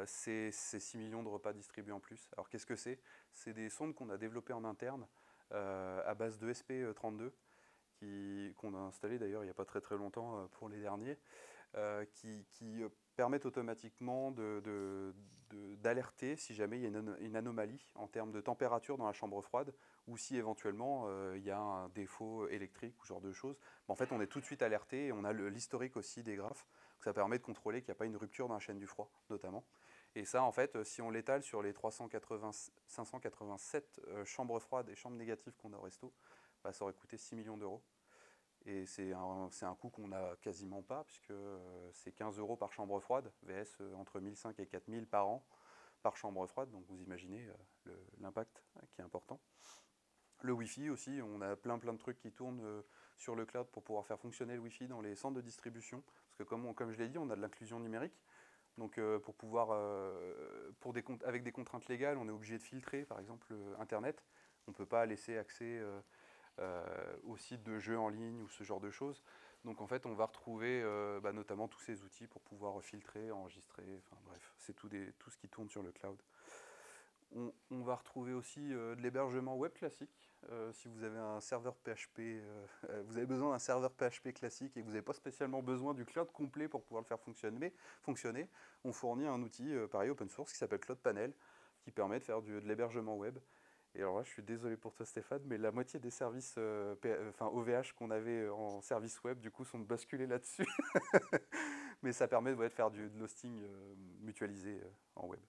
c'est 6 millions de repas distribués en plus. Alors qu'est-ce que c'est? C'est des sondes qu'on a développées en interne à base de SP32 qu'on a installé d'ailleurs il n'y a pas très très longtemps euh, pour les derniers, euh, qui, euh, permettent automatiquement d'alerter si jamais il y a une, anomalie en termes de température dans la chambre froide ou si éventuellement il y a un défaut électrique ou ce genre de choses. en fait, on est tout de suite alerté et on a l'historique aussi des graphes. Ça permet de contrôler qu'il n'y a pas une rupture dans la chaîne du froid, notamment. Et ça, en fait, si on l'étale sur les 380, 587 chambres froides et chambres négatives qu'on a au resto, bah, ça aurait coûté 6 millions d'euros. Et c'est un, coût qu'on n'a quasiment pas, puisque euh, c'est 15 euros par chambre froide, VS euh, entre 1500 et 4000 par an par chambre froide, donc vous imaginez l'impact qui est important. Le Wi-Fi aussi, on a plein plein de trucs qui tournent sur le cloud pour pouvoir faire fonctionner le Wi-Fi dans les centres de distribution. Parce que comme, comme je l'ai dit, on a de l'inclusion numérique. Donc pour pouvoir, des, avec des contraintes légales, on est obligé de filtrer, par exemple, Internet. On ne peut pas laisser accès aux sites de jeux en ligne ou ce genre de choses. Donc en fait, on va retrouver bah, notamment tous ces outils pour pouvoir filtrer, enregistrer, enfin bref, c'est tout, ce qui tourne sur le cloud. On, va retrouver aussi de l'hébergement web classique. Si vous avez un serveur PHP, vous avez besoin d'un serveur PHP classique et que vous n'avez pas spécialement besoin du cloud complet pour pouvoir le faire fonctionner, on fournit un outil pareil open source qui s'appelle Cloud Panel qui permet de faire de l'hébergement web et alors là, je suis désolé pour toi Stéphane, mais la moitié des services euh, euh, OVH qu'on avait euh, en service web, du coup, sont basculés là-dessus. mais ça permet de faire du hosting mutualisé en web.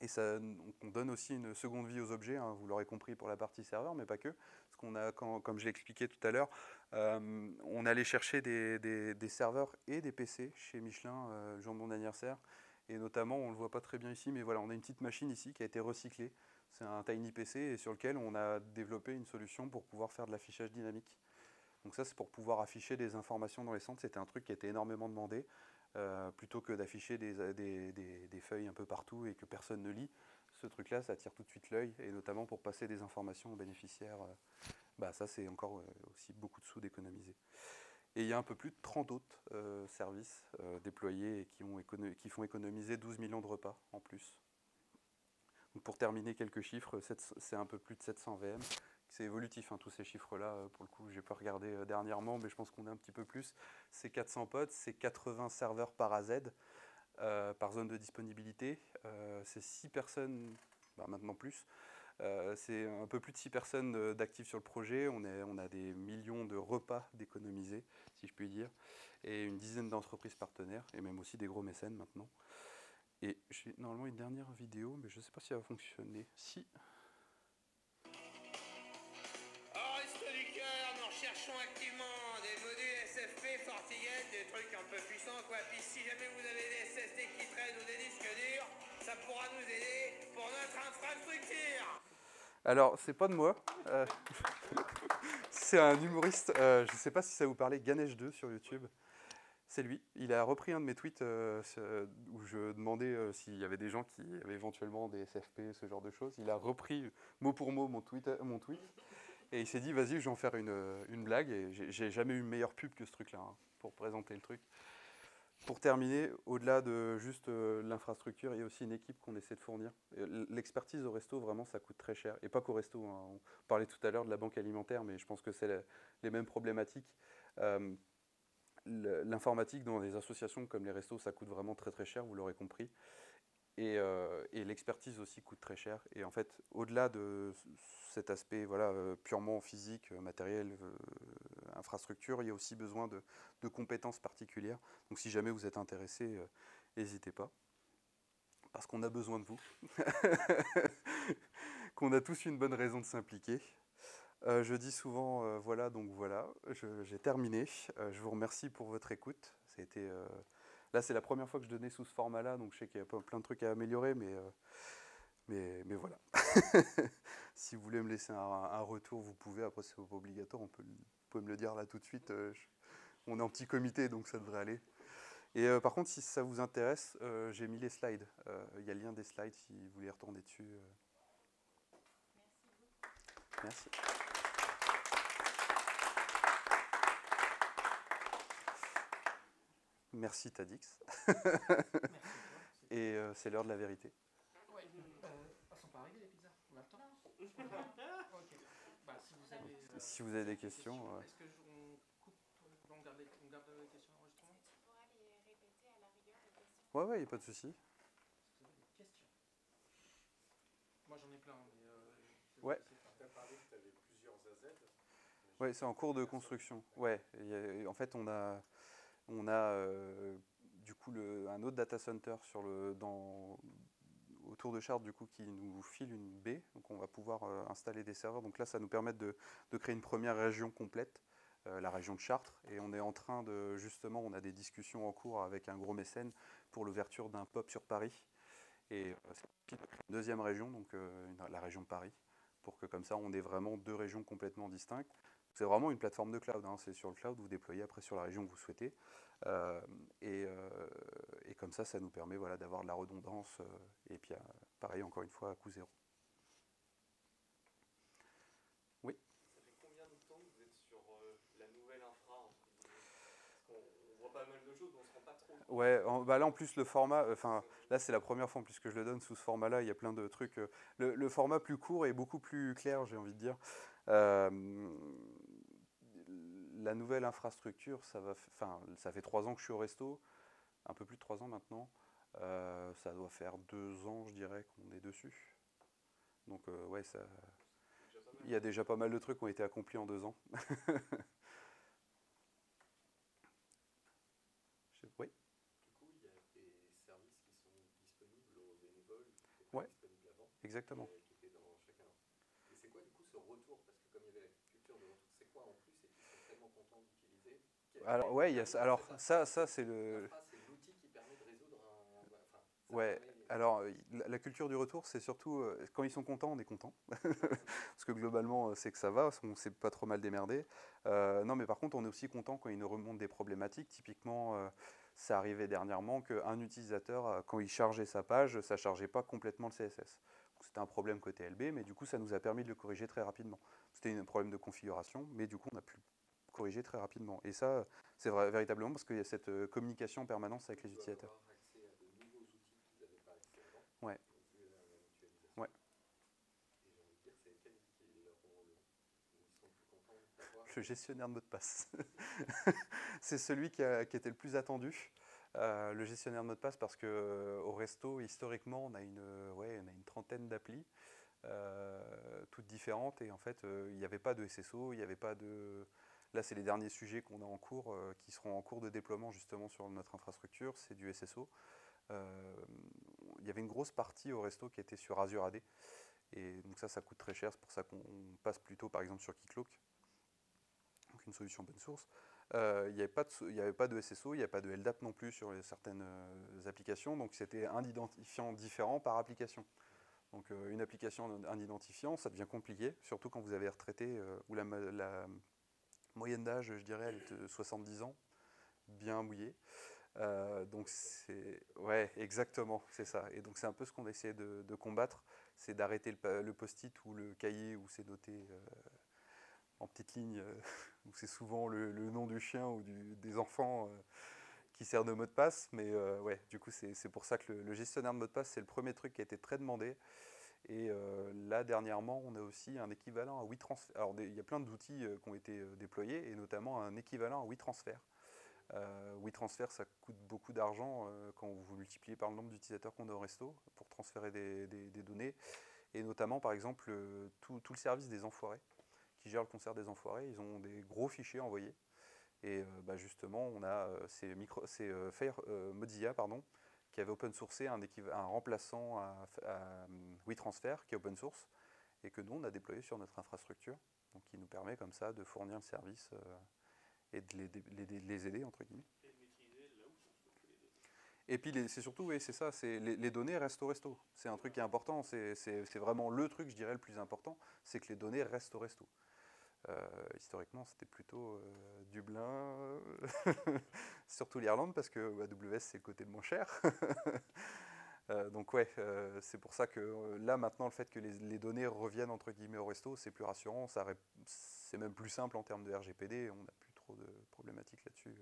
Et ça, on donne aussi une seconde vie aux objets, hein, vous l'aurez compris pour la partie serveur, mais pas que. Parce qu'on a, comme je l'ai expliqué tout à l'heure, on allait chercher des, serveurs et des PC chez Michelin le jour de mon anniversaire. Et notamment, on ne le voit pas très bien ici, mais voilà, on a une petite machine ici qui a été recyclée. C'est un Tiny PC sur lequel on a développé une solution pour pouvoir faire de l'affichage dynamique. Donc ça, c'est pour pouvoir afficher des informations dans les centres. C'était un truc qui était énormément demandé. Euh, plutôt que d'afficher des, feuilles un peu partout et que personne ne lit, ce truc-là, ça attire tout de suite l'œil, et notamment pour passer des informations aux bénéficiaires, euh, bah ça c'est encore euh, aussi beaucoup de sous d'économiser. Et il y a un peu plus de 30 autres services déployés et qui font économiser 12 millions de repas en plus pour terminer, quelques chiffres, c'est un peu plus de 700 VM. C'est évolutif, hein, tous ces chiffres-là, euh, pour le coup, j'ai pas regardé euh, dernièrement, mais je pense qu'on est un petit peu plus. C'est 400 pods, c'est 80 serveurs par AZ, euh, par zone de disponibilité. c'est 6 personnes, bah, maintenant plus. c'est un peu plus de 6 personnes d'actifs sur le projet. On, on a des millions de repas d'économiser, si je puis dire, et une dizaine d'entreprises partenaires, et même aussi des gros mécènes maintenant. Et j'ai normalement une dernière vidéo, mais je ne sais pas si elle va fonctionner. Si. Alors, c'est pas de moi. Euh, c'est un humoriste, euh, je ne sais pas si ça vous parlait, Ganesh 2 sur YouTube. C'est lui. Il a repris un de mes tweets euh, où je demandais s'il y avait des gens qui avaient éventuellement des SFP, ce genre de choses. Il a repris mot pour mot mon tweet et il s'est dit vas-y, je vais en faire une, une blague. Et j'ai jamais eu une meilleure pub que ce truc-là hein, pour présenter le truc. Pour terminer, au-delà de juste euh, l'infrastructure, il y a aussi une équipe qu'on essaie de fournir. L'expertise au resto, vraiment, ça coûte très cher. Et pas qu'au resto. Hein. On parlait tout à l'heure de la banque alimentaire, mais je pense que c'est les mêmes problématiques l'informatique dans des associations comme les restos, ça coûte vraiment très très cher, vous l'aurez compris. Et, euh, l'expertise aussi coûte très cher. Et en fait, au-delà de cet aspect voilà, euh, purement physique, euh, matériel, infrastructure, il y a aussi besoin de, compétences particulières. Donc si jamais vous êtes intéressé, n'hésitez pas. Parce qu'on a besoin de vous. Qu'on a tous une bonne raison de s'impliquer. Je dis souvent voilà, donc voilà, j'ai terminé. Je vous remercie pour votre écoute. Été, là, c'est la première fois que je donnais sous ce format-là, donc je sais qu'il y a plein de trucs à améliorer, mais, mais, mais, voilà. si vous voulez me laisser un, retour, vous pouvez. Après, c'est pas obligatoire, on peut, vous pouvez me le dire là tout de suite. on est en petit comité, donc ça devrait aller. Et par contre, si ça vous intéresse, j'ai mis les slides. Il y a le lien des slides si vous voulez retourner dessus. Merci. Merci Tadix. Et euh, c'est l'heure de la vérité. Ouais, euh, elles sont pas arrivées les pizzas On a le temps okay. bah, si, vous avez, euh, si vous avez des questions. questions Est-ce que on coupe on garde, les, on garde les questions enregistrement Tu pourras les répéter à la rigueur les questions? Ouais, ouais, il n'y a pas de souci. Est-ce que vous avez des questions? Moi j'en ai plein. Mais, euh, ouais. Tu as parlé que tu avais plusieurs AZ. Ouais, c'est en cours de construction. Ouais, a, en fait on a. On a euh, du coup un autre data center dans, autour de Chartres du coup, qui nous file une baie. Donc on va pouvoir euh, installer des serveurs. Donc là, ça nous permet de, créer une première région complète, euh, la région de Chartres. Et on est en train de, justement, on a des discussions en cours avec un gros mécène pour l'ouverture d'un pop sur Paris. Et c'est une deuxième région, donc la région de Paris, pour que comme ça on ait vraiment deux régions complètement distinctes. C'est vraiment une plateforme de cloud, hein, c'est sur le cloud, vous déployez après sur la région que vous souhaitez. Euh, et, euh, et comme ça, ça nous permet voilà, d'avoir de la redondance, euh, et puis pareil, encore une fois, à coût zéro. Ça fait combien de temps que vous êtes sur la nouvelle infra on voit pas mal de choses, mais on se rend pas trop. Ouais, en- bah là en plus le format, enfin là c'est la première fois en plus que je le donne sous ce format-là, il y a plein de trucs. Le, le format plus court est beaucoup plus clair, j'ai envie de dire. Euh, la nouvelle infrastructure, ça va, enfin ça fait trois ans que je suis au resto, un peu plus de trois ans maintenant. Euh, ça doit faire deux ans, je dirais, qu'on est dessus. Donc euh, ouais, ça, il y a déjà pas mal de trucs qui ont été accomplis en deux ans. Oui. Du coup, il y a des services qui sont disponibles aux bénévoles, qui n'étaient Ouais. pas disponibles avant, Exactement. et qui étaient dans chacun. Et c'est quoi du coup ce retour Parce que comme il y avait la culture de retour, c'est quoi en plus et qu'ils sont tellement contents d'utiliser Quel- Alors ouais, y a. Alors ça, ça c'est le. L'infra, c'est l'outil qui permet de résoudre un. Enfin, ça Ouais, alors la culture du retour, c'est surtout euh, quand ils sont contents, on est content. Parce que globalement, euh, c'est que ça va, on s'est pas trop mal démerdé. Euh, non, mais par contre, on est aussi content quand ils nous remontent des problématiques. Typiquement, euh, ça arrivait dernièrement qu'un utilisateur, quand il chargeait sa page, ça chargeait pas complètement le CSS. C'était un problème côté LB, mais du coup, ça nous a permis de le corriger très rapidement. C'était un problème de configuration, mais du coup, on a pu corriger très rapidement. Et ça, c'est vrai, véritablement parce qu'il y a cette euh, communication en permanence avec les utilisateurs. Ouais. Ouais. Le- gestionnaire de mot de passe. c'est celui qui, a- qui était le plus attendu, euh, le gestionnaire de mot de passe, parce que euh, au resto, historiquement, on a une, euh, ouais, on a une trentaine d'applis, toutes différentes, et en fait, il n'y avait pas de SSO, il n'y avait pas de... Là, c'est les derniers sujets qu'on a en cours, euh, qui seront en cours de déploiement justement sur notre infrastructure, c'est du SSO. Euh, il y avait une grosse partie au resto qui était sur Azure AD, et donc ça, ça coûte très cher, c'est pour ça qu'on passe plutôt par exemple sur Keycloak, donc une solution open source. Euh, il n'y avait, avait pas de SSO, il n'y avait pas de LDAP non plus sur certaines applications, donc c'était un identifiant différent par application. Donc une application, un identifiant, ça devient compliqué, surtout quand vous avez retraité, ma- la moyenne d'âge, je dirais, elle est de 70 ans, bien mouillée. Euh, donc c'est ouais exactement c'est ça. Et donc c'est un peu ce qu'on essaie de, de combattre c'est d'arrêter le, post-it ou le cahier où c'est noté euh, en petites lignes euh, où c'est souvent le, nom du chien ou des enfants qui sert de mot de passe. Mais ouais du coup c'est pour ça que le gestionnaire de mot de passe c'est le premier truc qui a été très demandé et euh, là dernièrement on a aussi un équivalent à WeTransfer alors il y a plein d'outils euh, qui ont été euh, déployés et notamment un équivalent à WeTransfer WeTransfer, ça coûte beaucoup d'argent quand vous multipliez par le nombre d'utilisateurs qu'on a au resto pour transférer des, données. Et notamment, par exemple, tout, le service des enfoirés, qui gère le concert des enfoirés, ils ont des gros fichiers envoyés. Et bah, justement, on a ces, micro, ces euh, Mozilla pardon, qui avait open sourcé un, remplaçant à, à, WeTransfer, qui est open source, et que nous, on a déployé sur notre infrastructure, donc qui nous permet comme ça de fournir le service euh, et de les, les- les- les aider, entre guillemets. et de maîtriser là où sont stockées les données. Et puis c'est surtout, oui, c'est ça, c'est les, les données restent au resto. C'est un truc qui est important, c'est vraiment le truc, je dirais, le plus important, c'est que les données restent au resto. Euh, historiquement, c'était plutôt euh, Dublin, euh, surtout l'Irlande, parce que AWS, c'est le côté le moins cher. Donc ouais, c'est pour ça que là, maintenant, le fait que les, données reviennent, entre guillemets, au resto, c'est plus rassurant, c'est même plus simple en termes de RGPD, on n'a plus trop de problématiques là-dessus.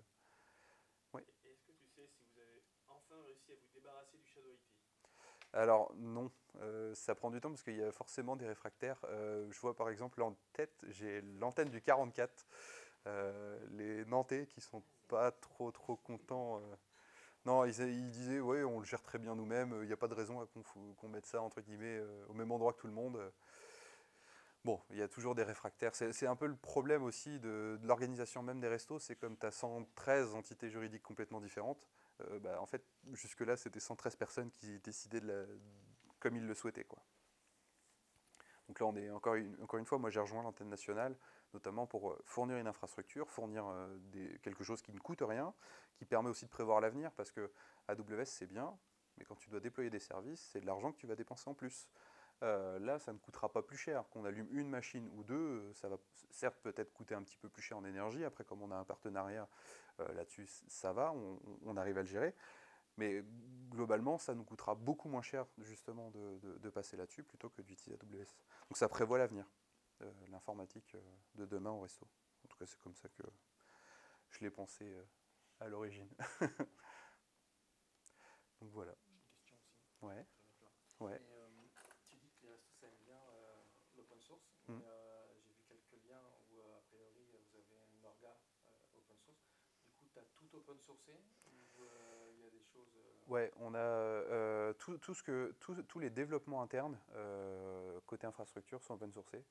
Et Est-ce que tu sais si vous avez enfin réussi à vous débarrasser du Shadow IP Alors non, euh, ça prend du temps parce qu'il y a forcément des réfractaires. Euh, je vois par exemple en tête, j'ai l'antenne du 44. Euh, les Nantais qui sont pas trop trop contents. Non, ils, disaient ouais, on le gère très bien nous-mêmes. Il n'y a pas de raison qu'on mette ça entre guillemets au même endroit que tout le monde. Bon, il y a toujours des réfractaires. C'est c'est un peu le problème aussi de, de l'organisation même des restos. C'est comme tu as 113 entités juridiques complètement différentes. Euh, bah, en fait, jusque-là, c'était 113 personnes qui décidaient de comme ils le souhaitaient. Quoi. Donc là, on est encore une, encore une fois, moi j'ai rejoint l'antenne nationale, notamment pour euh, fournir une infrastructure, fournir euh, quelque chose qui ne coûte rien, qui permet aussi de prévoir l'avenir, parce que AWS c'est bien, Mais quand tu dois déployer des services, c'est de l'argent que tu vas dépenser en plus. Euh, là, ça ne coûtera pas plus cher. Qu'on allume une machine ou deux, euh, ça va certes peut-être coûter un petit peu plus cher en énergie. Après, comme on a un partenariat euh, là-dessus, ça va, on, on arrive à le gérer. Mais globalement, ça nous coûtera beaucoup moins cher justement de, de- de passer là-dessus plutôt que d'utiliser AWS. Donc ça prévoit l'avenir, l'informatique de demain au resto. En tout cas, c'est comme ça que je l'ai pensé à l'origine. Donc voilà. J'ai une question aussi. Ouais, ouais. Et, euh, tu dis que les restos, ça aime bien euh, l'open source. Mm. mais, euh, J'ai vu quelques liens où, euh, a priori, euh, vous avez une orga euh, open source. Du coup, tu as tout open euh, il y euh, Ouais, on a euh, tout, ce que, tous les développements internes côté infrastructure sont open sourcés.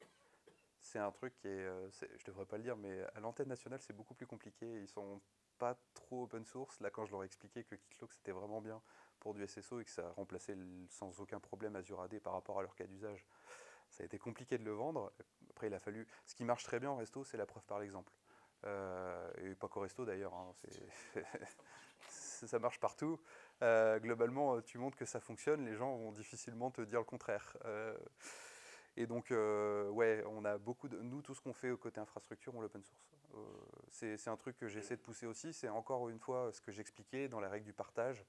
C'est un truc qui est, c'est- je devrais pas le dire, mais à l'antenne nationale c'est beaucoup plus compliqué. Ils sont pas trop open source. Là, quand je leur ai expliqué que Keycloak c'était vraiment bien pour du SSO et que ça remplaçait sans aucun problème Azure AD par rapport à leur cas d'usage, ça a été compliqué de le vendre. Après, il a fallu. Ce qui marche très bien en resto, c'est la preuve par l'exemple. Euh, et pas qu'au resto d'ailleurs. hein, ça marche partout. Euh, globalement, euh, tu montres que ça fonctionne, les gens vont difficilement te dire le contraire. Et donc, ouais, on a beaucoup de. Nous, tout ce qu'on fait au côté infrastructure, on l'open source. C'est un truc que j'essaie de pousser aussi. C'est encore une fois ce que j'expliquais dans la règle du partage.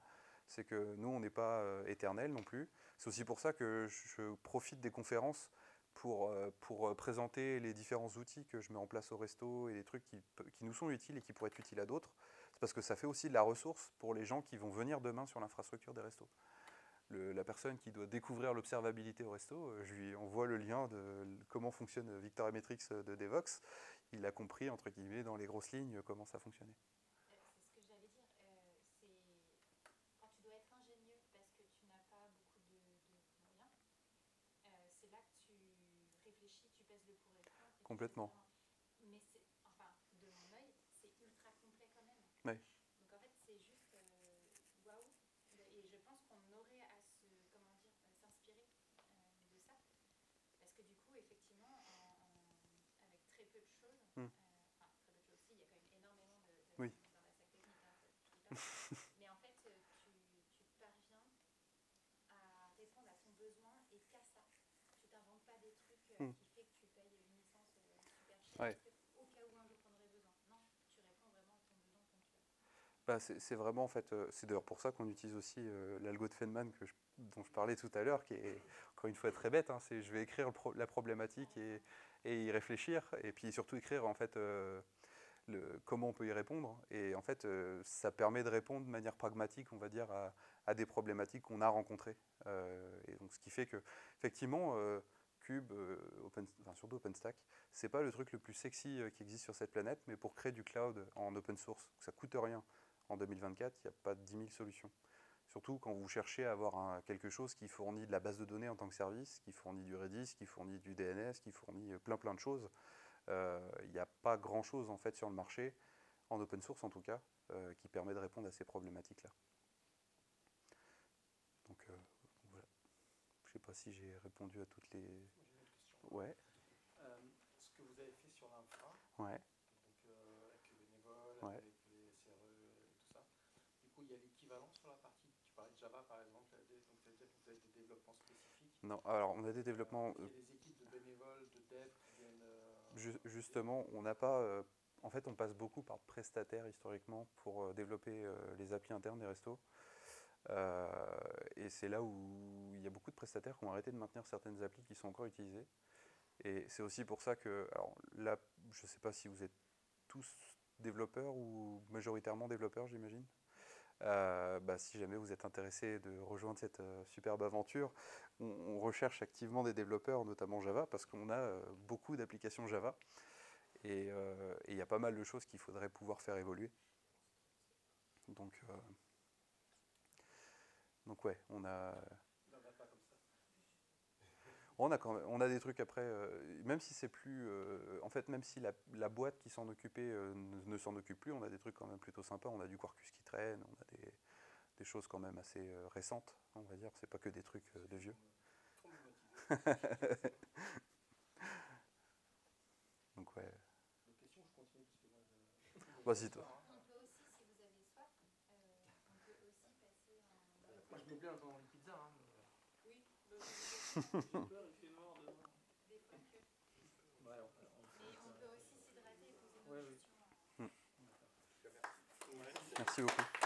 C'est que nous, on n'est pas éternel non plus. C'est aussi pour ça que je profite des conférences pour, euh, pour euh, présenter les différents outils que je mets en place au resto et les trucs qui, qui nous sont utiles et qui pourraient être utiles à d'autres. C'est parce que ça fait aussi de la ressource pour les gens qui vont venir demain sur l'infrastructure des restos. La personne qui doit découvrir l'observabilité au resto, euh, je lui envoie le lien de comment fonctionne Victor Emetrix de Devox. Il a compris, entre guillemets, dans les grosses lignes, comment ça fonctionnait. Euh, C'est ce que j'allais dire. euh, c'est quand tu dois être ingénieux parce que tu n'as pas beaucoup de, de moyens, euh, c'est là que tu réfléchis, tu pèses le pour et le contre. et tu Complètement. fais vraiment- Mais c'est, enfin, de mon œil, c'est ultra complet quand même. Ouais. Donc en fait, c'est juste euh, waouh. Et je pense qu'on aurait à se, comment dire, euh, s'inspirer euh, de ça. Parce que du coup, effectivement, en- en- avec très peu de choses, Hmm. euh, enfin, très peu de choses, si, il y a quand même énormément de, de Oui. dans la sac technique, hein, je dis pas. Mais en fait, euh, tu, tu parviens à répondre à ton besoin et qu'à ça. Tu t'inventes pas des trucs euh, Hmm. qui fait que tu payes une licence euh, super chère Ouais. parce que, au cas où un jour tu en aurais besoin. Non, tu réponds vraiment à ton besoin ponctuel. Bah, c'est vraiment en fait, euh, c'est d'ailleurs pour ça qu'on utilise aussi euh, l'algo de Feynman que je- dont je parlais tout à l'heure, qui est encore une fois très bête. hein, c'est je vais écrire pro- la problématique et, et y réfléchir, et puis surtout écrire en fait euh, le, comment on peut y répondre. Et en fait, euh, ça permet de répondre de manière pragmatique, on va dire, à, à des problématiques qu'on a rencontrées. Et donc, ce qui fait que effectivement, Cube, euh, open, enfin, surtout OpenStack, c'est pas le truc le plus sexy euh, qui existe sur cette planète, mais pour créer du cloud en open source, ça coûte rien en 2024, il n'y a pas 10 000 solutions. Surtout quand vous cherchez à avoir quelque chose qui fournit de la base de données en tant que service, qui fournit du Redis, qui fournit du DNS, qui fournit euh, plein plein de choses. Il n'y a pas grand chose en fait sur le marché, en open source en tout cas, qui permet de répondre à ces problématiques-là. Donc euh, voilà. Je ne sais pas si j'ai répondu à toutes les. J'ai une autre question. Ouais, Euh, ce que vous avez fait sur l'infra, ouais. donc euh, avec les bénévoles, Ouais. avec les CRE et tout ça, du coup il y a l'équivalent sur la partie, tu parlais de Java par exemple, donc ça veut dire que vous avez des développements spécifiques. Non, alors on a des développements. Il y euh, a des équipes de bénévoles, de devs qui viennent. euh, Ju- Justement, on n'a pas. euh, en fait, on passe beaucoup par prestataires historiquement pour euh, développer euh, les applis internes des restos. Euh, et c'est là où il y a beaucoup de prestataires qui ont arrêté de maintenir certaines applis qui sont encore utilisées. Et c'est aussi pour ça que. Alors là, je ne sais pas si vous êtes tous développeurs ou majoritairement développeurs, j'imagine. Euh, bah, si jamais vous êtes intéressé de rejoindre cette euh, superbe aventure, on, recherche activement des développeurs, notamment Java, parce qu'on a beaucoup d'applications Java. Et il y a pas mal de choses qu'il faudrait pouvoir faire évoluer. Donc, donc ouais, on a, on a, quand même- on a des trucs après, euh, même si c'est plus. euh, en fait, même si la, la boîte qui s'en occupait euh, ne, ne s'en occupe plus, on a des trucs quand même plutôt sympas. On a du Quarkus qui traîne, on a des, des choses quand même assez récentes, on va dire. C'est pas que des trucs de vieux. Donc ouais. Je. Vas-y, toi. On peut aussi, si vous avez soif, euh, on peut aussi en. Bien dans les pizzas. Hein. Oui, bah, J'ai peur, il fait noir devant. des fois que. Ouais, on- on- Mais on peut aussi s'hydrater et poser nos Ouais, oui. questions. Merci beaucoup.